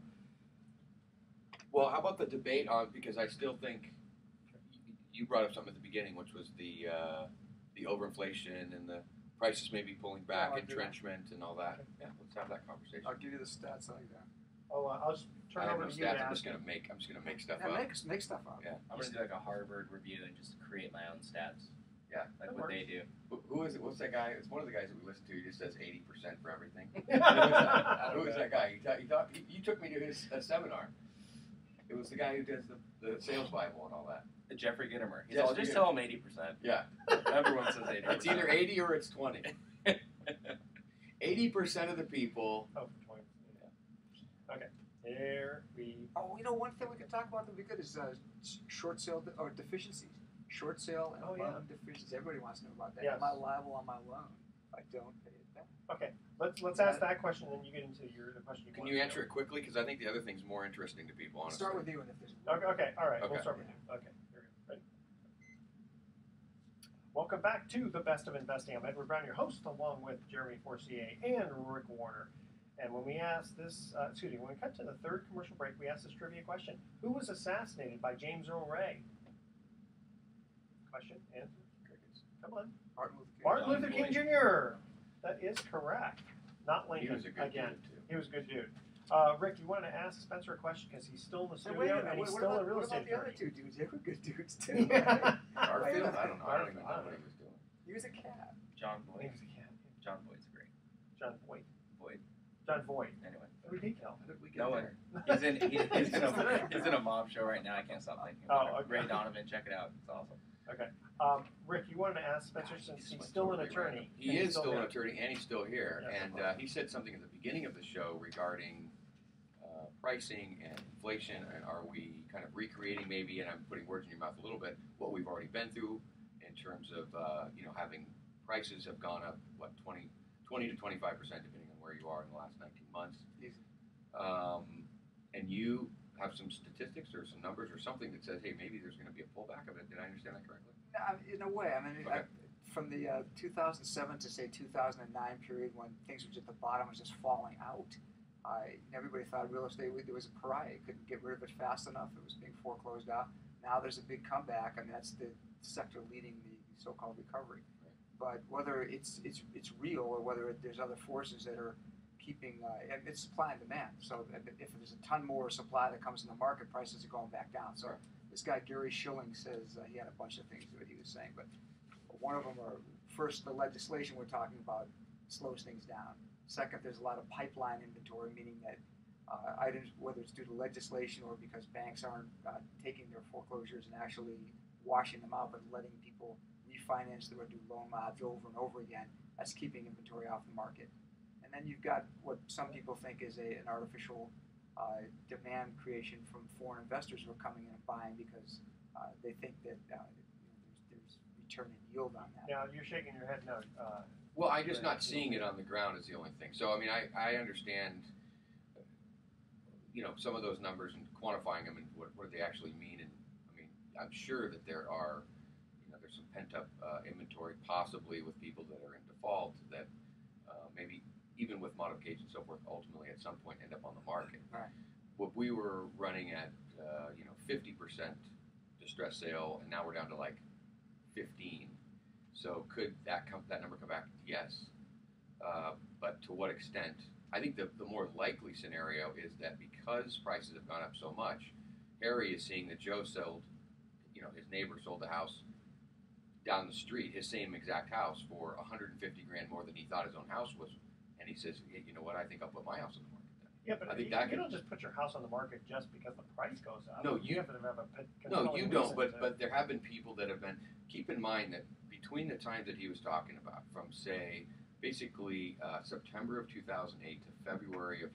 Well, how about the debate on because I still think you brought up something at the beginning, which was the uh, the overinflation and the prices maybe pulling back, Oh, I'll do that. entrenchment, and all that. Yeah, let's have that conversation. I'll give you the stats like that. Oh, uh, I'll just turn I have over no to you to stats. I'm ask. just gonna make. I'm just gonna make stuff Yeah, up. make, make stuff up. Yeah. I'm gonna do like a Harvard review and just create my own stats. Yeah, like that what they do. Who, who is it? What's that guy? It's one of the guys that we listen to. He just says eighty percent for everything. (laughs) Who is that? Who is that guy? You, ta- you, thought, you, you took me to his uh, seminar. It was the guy who does the, the sales bible and all that. Jeffrey Gitomer. He's Jeffrey all, just Gitomer. tell him eighty percent. Yeah. Everyone says (laughs) 80%. It's either eighty or it's twenty. (laughs) Eighty percent of the people. Oh, for 20. Yeah. Okay. Here we. Oh, you know, one thing we can talk about that would be good is uh, short sale de- or deficiencies. Short sale and Oh, yeah. loan deficiencies. Everybody wants to know about that. Yes. Am I liable on my loan I don't pay it back? Okay. Let's let's ask that question, then you get into your the question you Can want you to answer it quickly? Because I think the other thing's more interesting to people. Honestly. Start with you, and if there's Okay, okay, all right, we'll start with you. Okay, here we go. Ready? Welcome back to the Best of Investing. I'm Edward Brown, your host, along with Jeremy Forcier and Rick Warner. And when we ask this, uh, excuse me, when we cut to the third commercial break, we ask this trivia question: Who was assassinated by James Earl Ray? Question, answer, crickets. Come on, Martin Luther King. Martin Luther King Jr. That is correct. Not He Lincoln was a good again. dude too. He was a good dude. Uh, Rick, you wanted to ask Spencer a question because he's still in the Hey, studio wait a minute. and What, he's what still about, a real what estate about the other two dudes? They were good dudes too. Yeah. Garfield? Wait a I don't know. I don't even know what he was doing. He was a cat. John Boyd. He Boyd. was a cat. John Boyd's great. John Voight. Boyd. John Boyd. Anyway. Who did he? How did we get No one. there? He's in he, (laughs) he's in a he's in a mob show right now. I can't stop thinking about Oh, it. okay. Ray Donovan, check it out. It's awesome. Um, Rick, you wanted to ask Spencer since he's still an attorney. random. He and is still an here. attorney, and he's still here. Yeah. And uh, he said something at the beginning of the show regarding uh, pricing and inflation, and are we kind of recreating maybe? And I'm putting words in your mouth a little bit. What we've already been through in terms of uh, you know having prices have gone up what 20, 20 to 25 percent depending on where you are in the last 19 months. Easy. Um, and you have some statistics or some numbers or something that says, hey, maybe there's going to be a pullback of it. Did I understand that correctly? No, I mean, in a way, I mean, Okay. I, from the uh, 2007 to say 2009 period when things were just at the bottom was just falling out. I everybody thought real estate was- there was a pariah. Couldn't get rid of it fast enough. It was being foreclosed out. Now there's a big comeback. I mean, that's the sector leading the so-called recovery. But whether it's it's it's real or whether there's other forces that are keeping uh, it's supply and demand. So if there's a ton more supply that comes in the market, prices are going back down. So this guy Gary Shilling says uh, he had a bunch of things that he was saying, but one of them are first the legislation we're talking about slows things down. Second, there's a lot of pipeline inventory, meaning that uh, items, whether it's due to legislation or because banks aren't uh, taking their foreclosures and actually washing them out, but letting people refinance their do loan mods over and over again, that's keeping inventory off the market. And then you've got what some people think is a, an artificial uh, demand creation from foreign investors who are coming in and buying because uh, they think that uh, you know, there's, there's return and yield on that. Now you're shaking your head no. Uh, Well, I'm just not seeing it on the ground is the only thing. So, I mean, I, I understand, you know, some of those numbers and quantifying them and what, what do they actually mean. And I mean, I'm sure that there are, you know, there's some pent up uh, inventory possibly with people that are in default that uh, maybe even with modifications and so forth, ultimately at some point end up on the market. Right. what we were running at, uh, you know, fifty percent distress sale, and now we're down to like fifteen. So could that come, that number come back? Yes. Uh, but to what extent? I think the, the more likely scenario is that because prices have gone up so much, Harry is seeing that Joe sold, you know, his neighbor sold the house down the street, his same exact house for 150 grand more than he thought his own house was, and he says, hey, you know what? I think I'll put my house on the market then. Yeah, but I think you, that you could- don't just put your house on the market just because the price goes up. No, you- have to have a No, you don't. But to- but there have been people that have been. Keep in mind that between the time that he was talking about, from say basically uh, September of 2008 to February of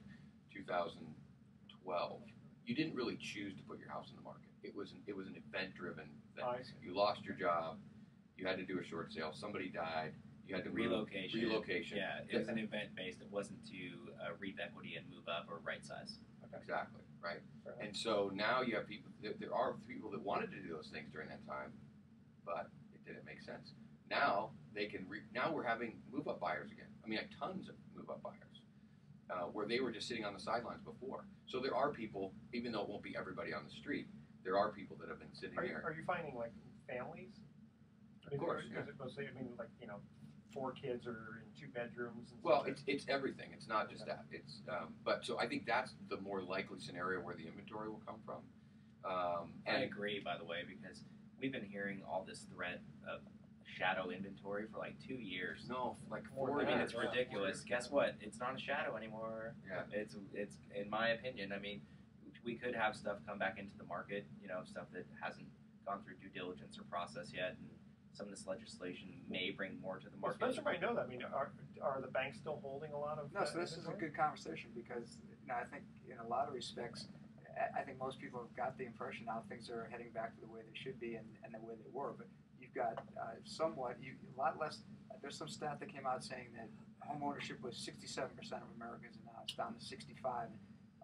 2012, you didn't really choose to put your house on the market. It was an, it was an event driven thing. You lost your job. You had to do a short sale. Somebody died. You had to move. Relocation. Relocation. Yeah, it was an event based. It wasn't to uh, reap equity and move up or right size. Exactly. Right. Fair. And so now you have people. There, there are people that wanted to do those things during that time, but it didn't make sense. Now they can. Re- now we're having move up buyers again. I mean, like tons of move up buyers, uh, where they were just sitting on the sidelines before. So there are people, even though it won't be everybody on the street, there are people that have been sitting Are you, there. are you finding like families? I mean, course, Is yeah. it mostly, I mean, like, you know, four kids or in two bedrooms and Well, it's it's everything. It's not just that. It's um, but so I think that's the more likely scenario where the inventory will come from. Um, I and agree, by the way, because we've been hearing all this threat of shadow inventory for like two years. no, like four I mean, it's years. yeah. ridiculous. Guess what? It's not a shadow anymore. Yeah. It's it's in my opinion. I mean, we could have stuff come back into the market. You know, stuff that hasn't gone through due diligence or process yet, and some of this legislation may bring more to the Well, market. Spencer might know that. I mean, are, are the banks still holding a lot of No, so this is a good conversation because you know I think in a lot of respects, I- I think most people have got the impression now things are heading back to the way they should be and, and the way they were. But you've got uh, somewhat, you, a lot less. There's some stat that came out saying that home ownership was 67% of Americans, and now it's down to 65.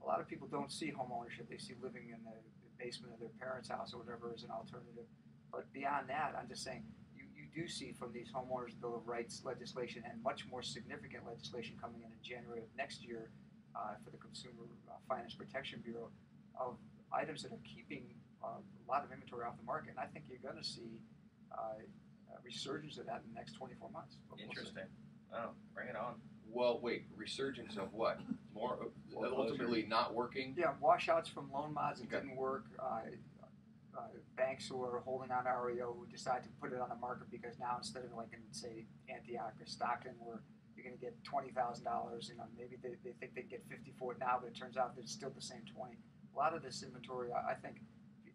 A lot of people don't see home ownership; they see living in the basement of their parents' house or whatever as an alternative. But beyond that, I'm just saying you, you do see from these homeowners bill of rights legislation and much more significant legislation coming in in January of next year uh, for the Consumer uh, Finance Protection Bureau of items that are keeping uh, a lot of inventory off the market. And I think you're going to see uh, a resurgence of that in the next 24 months. But we'll see. Interesting. Oh, bring it on. Well, wait, resurgence of what? More uh, ultimately not working. Yeah, washouts from loan mods that Okay. didn't work. Uh, banks who are holding on to REO who decide to put it on the market because now instead of like in say Antioch or Stockton where you're going to get twenty thousand dollars, you know maybe they, they think they can get fifty for it now, but it turns out that it's still the same twenty. A lot of this inventory, I, I think,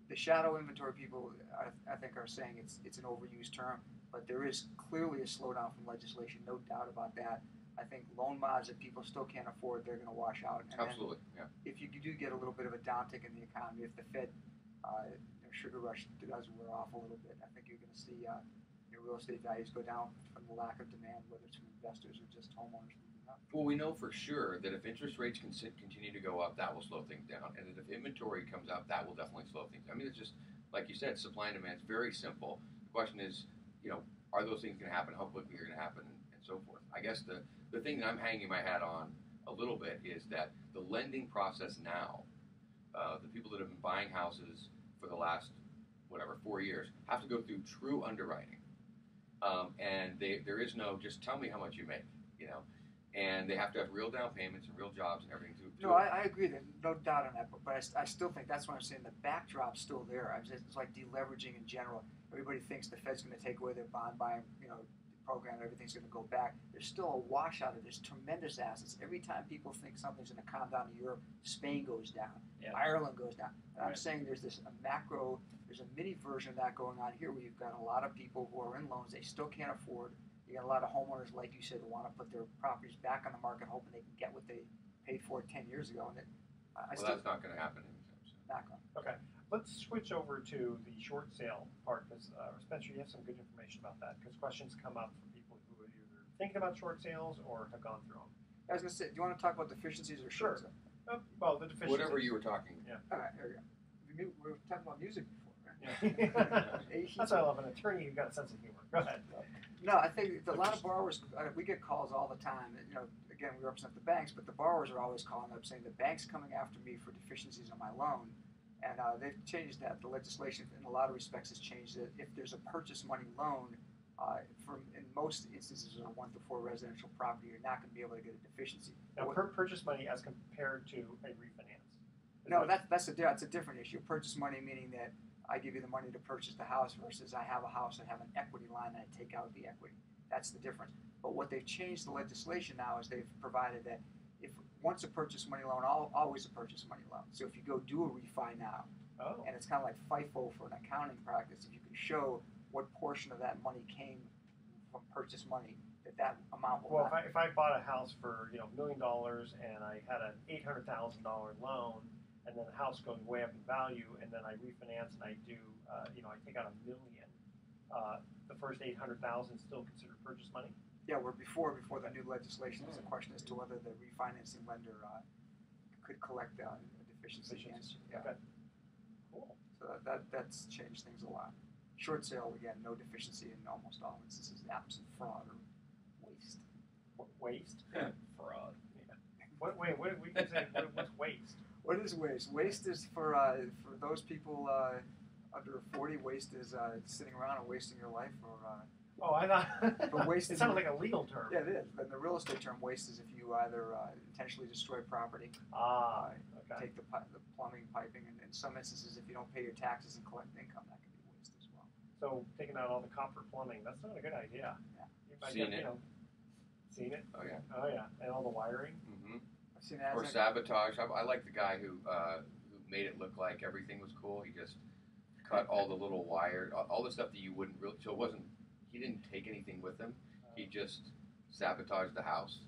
the shadow inventory people, I, I think, are saying it's it's an overused term, but there is clearly a slowdown from legislation, no doubt about that. I think loan mods that people still can't afford, they're going to wash out. And Absolutely. Yeah. if you do get a little bit of a downtick in the economy, if the Fed uh, sugar rush does wear off a little bit, I think you're going to see uh, your real estate values go down from the lack of demand, whether it's from investors or just homeowners. Well, we know for sure that if interest rates can continue to go up, that will slow things down, and that if inventory comes up, that will definitely slow things. Down. I mean, it's just like you said, supply and demand is very simple. The question is, you know, are those things going to happen? How quickly are going to happen, and, and so forth. I guess the the thing that I'm hanging my hat on a little bit is that the lending process now, uh, the people that have been buying houses for the last whatever four years have to go through true underwriting, um, and they, there is no just tell me how much you make, you know, and they have to have real down payments and real jobs and everything to. to No, I, I agree that no doubt on that, but, but I, I still think that's what I'm saying. The backdrop's still there. I'm just, it's like deleveraging in general. Everybody thinks the Fed's going to take away their bond buying, you know, program. Everything's going to go back. There's still a washout of this tremendous assets. Every time people think something's going to calm down in Europe, Spain goes down, Yeah. Ireland goes down. And I'm saying there's this a macro, there's a mini version of that going on here where you've got a lot of people who are in loans they still can't afford. You got a lot of homeowners, like you said, who want to put their properties back on the market, hoping they can get what they paid for ten years ago. And it, I I well, still that's not going to happen anytime soon. not going. Okay, let's switch over to the short sale part because uh, Spencer, you have some good information about that because questions come up from people who are either thinking about short sales or have gone through them. I was going to say, do you want to talk about deficiencies or Sure. short sale? Uh, well, the deficiencies. Whatever you were talking. Yeah. All right, here we go. We, knew, we were talking about music before, right? Yeah. (laughs) (laughs) That's why I love an attorney who's got a sense of humor. Go ahead. No, I think a lot of borrowers, uh, we get calls all the time. and, You know, again, we represent the banks, but the borrowers are always calling up saying the bank's coming after me for deficiencies on my loan. And uh, they've changed that. The legislation, in a lot of respects, has changed it. If there's a purchase money loan, uh, from in most instances on a one to four residential property, you're not going to be able to get a deficiency. Now, What- per purchase money as compared to a refinance. No, that's that's a that's a different issue. Purchase money meaning that I give you the money to purchase the house versus I have a house and have an equity line and I take out the equity. That's the difference. But what they've changed the legislation now is they've provided that once a purchase money loan, al- always a purchase money loan. So if you go do a refi now, Oh, and it's kind of like FIFO for an accounting practice, if you can show what portion of that money came from purchase money, that that amount will well, if. I, if I bought a house for you know a million dollars and I had an eight hundred thousand dollar loan, and then the house goes way up in value, and then I refinance and I do uh, you know I take out a million, uh, the first eight hundred thousand still considered purchase money. Yeah, where before before the new legislation, there's a question as to whether the refinancing lender uh, could collect uh, a deficiency Deficiency. against you. Yeah. Okay. Cool. So that, that that's changed things a lot. Short sale again, no deficiency in almost all instances, absent fraud or waste. W- waste. Fraud. What? Wait. What? We can say what, what's waste? What is waste? Waste is for uh, for those people uh, under forty. Waste is uh, sitting around and wasting your life. Or uh, Oh, I thought. But (laughs) waste it is- sounded like a legal term. yeah, it is. But the real estate term waste is if you either uh, intentionally destroy property, Ah. uh, Okay. take the pi- the plumbing, piping, and in some instances, if you don't pay your taxes and collect income, that can be waste as well. So taking out all the copper plumbing, that's not a good idea. Yeah. You might Seen get, it. You know, seen it. Oh yeah. Oh yeah, and all the wiring. Mm-hmm. I've seen that. Or sabotage. I, I like the guy who uh, who made it look like everything was cool. He just cut (laughs) all the little wire, all- all the stuff that you wouldn't really. So it wasn't. He didn't take anything with him. He just sabotaged the house,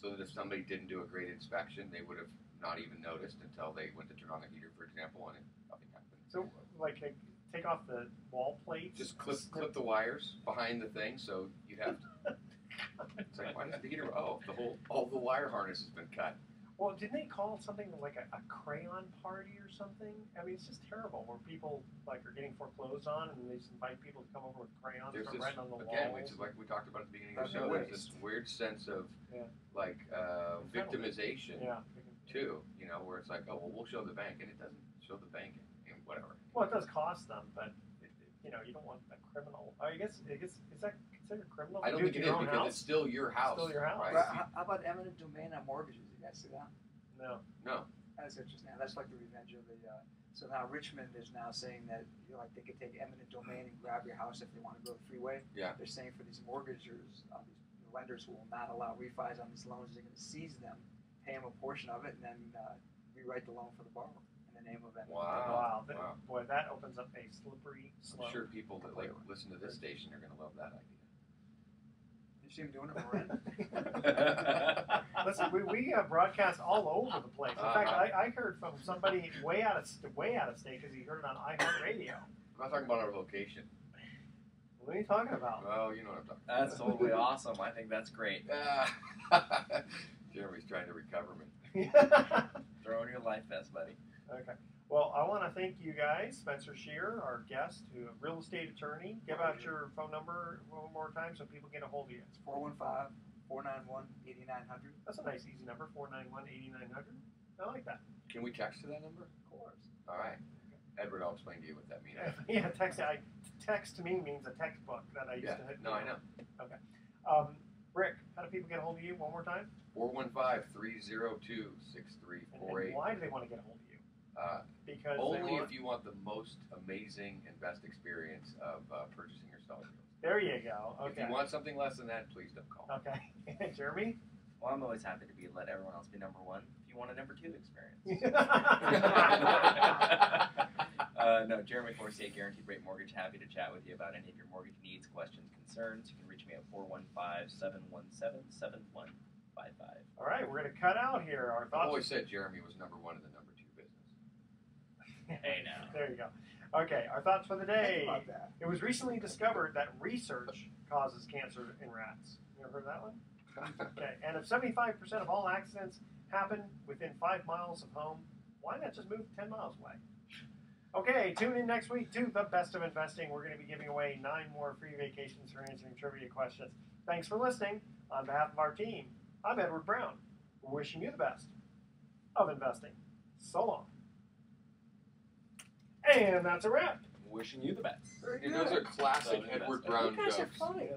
so that if somebody didn't do a great inspection, they would have not even noticed until they went to turn on the heater, for example, and nothing happened. So like, like, take off the wall plate. Just clip clip the wires behind the thing, so you'd have. To, (laughs) it's like why does the heater? Oh, the whole all the wire harness has been cut. Well, didn't they call something like a, a crayon party or something? I mean, it's just terrible where people like are getting foreclosed on, and they just invite people to come over with crayons There's and this write on the again, which is like we talked about at the beginning of the show. There's this weird sense of Yeah. like uh, victimization yeah. too. You know, where it's like, oh well, we'll show the bank, and it doesn't show the bank, and whatever. Well, it does cost them, but it- you know, you don't want a criminal. I guess, I guess is that considered criminal? I don't think to it your is own because house? it's still your house. Still your house. Right? Well, how, how about eminent domain on mortgages? You guys see that? No. No. That's interesting. That's like the revenge of the. Uh, so now Richmond is now saying that you know, like they could take eminent domain and grab your house if they want to go the freeway. Yeah. They're saying for these mortgagers, uh, these lenders who will not allow refis on these loans, they're going to seize them, pay them a portion of it, and then uh, rewrite the loan for the borrower in the name of eminent Wow. domain. Wow. That, wow. Boy, that opens up a slippery slope. I'm sure people that like listen to this station are gonna love that idea. You see him doing it, Marin? (laughs) Listen, we, we uh, broadcast all over the place. In fact, Uh-huh. I, I heard from somebody way out of way out of state because he heard it on iHeartRadio. I'm not talking about our location. What are you talking about? Well, you know what I'm talking. That's totally awesome. I think that's great. (laughs) Jeremy's trying to recover me. (laughs) Throw on your life vest, buddy. okay. Well, I want to thank guys, Spencer Scheer, our guest, who a real estate attorney. Give out your phone number one more time so people get a hold of you. It's 415 491 8900. That's a nice, easy number 491 8900. I like that. Can we text to that number? Of course. All right. Edward, I'll explain to you what that means. (laughs) yeah, text. I, text to me means a textbook that I used Yeah. to hit. No, I know. Um, Rick, how do people get a hold of you one more time? 415-302-6348. And, and why do they want to get a hold of you? Uh, Because only if you want the most amazing and best experience of uh, purchasing or selling real. There you go. Okay. If Okay. you want something less than that, please don't call. Okay. (laughs) Jeremy? Well, I'm always happy to be let everyone else be number one. If you want a number two experience. (laughs) (laughs) uh, no, Jeremy Forcier, Guaranteed Rate Mortgage. Happy to chat with you about any of your mortgage needs, questions, concerns. You can reach me at 415-717-7155. All right, we're going to cut out here. Our I've thoughts. always said Jeremy was number one in the number two business. Hey, now. There you go. Okay, our thoughts for the day. Think about that. It was recently discovered that research causes cancer in rats. You ever heard that one? (laughs) Okay, and if 75% of all accidents happen within five miles of home, why not just move 10 miles away? Okay, tune in next week to The Best of Investing. We're going to be giving away nine more free vacations for answering trivia questions. Thanks for listening. On behalf of our team, I'm Edward Brown, We're wishing you the best of investing. So long. And that's a wrap. Wishing you the best. Very And those are classic Southern Edward Best. Brown You guys are jokes. funny.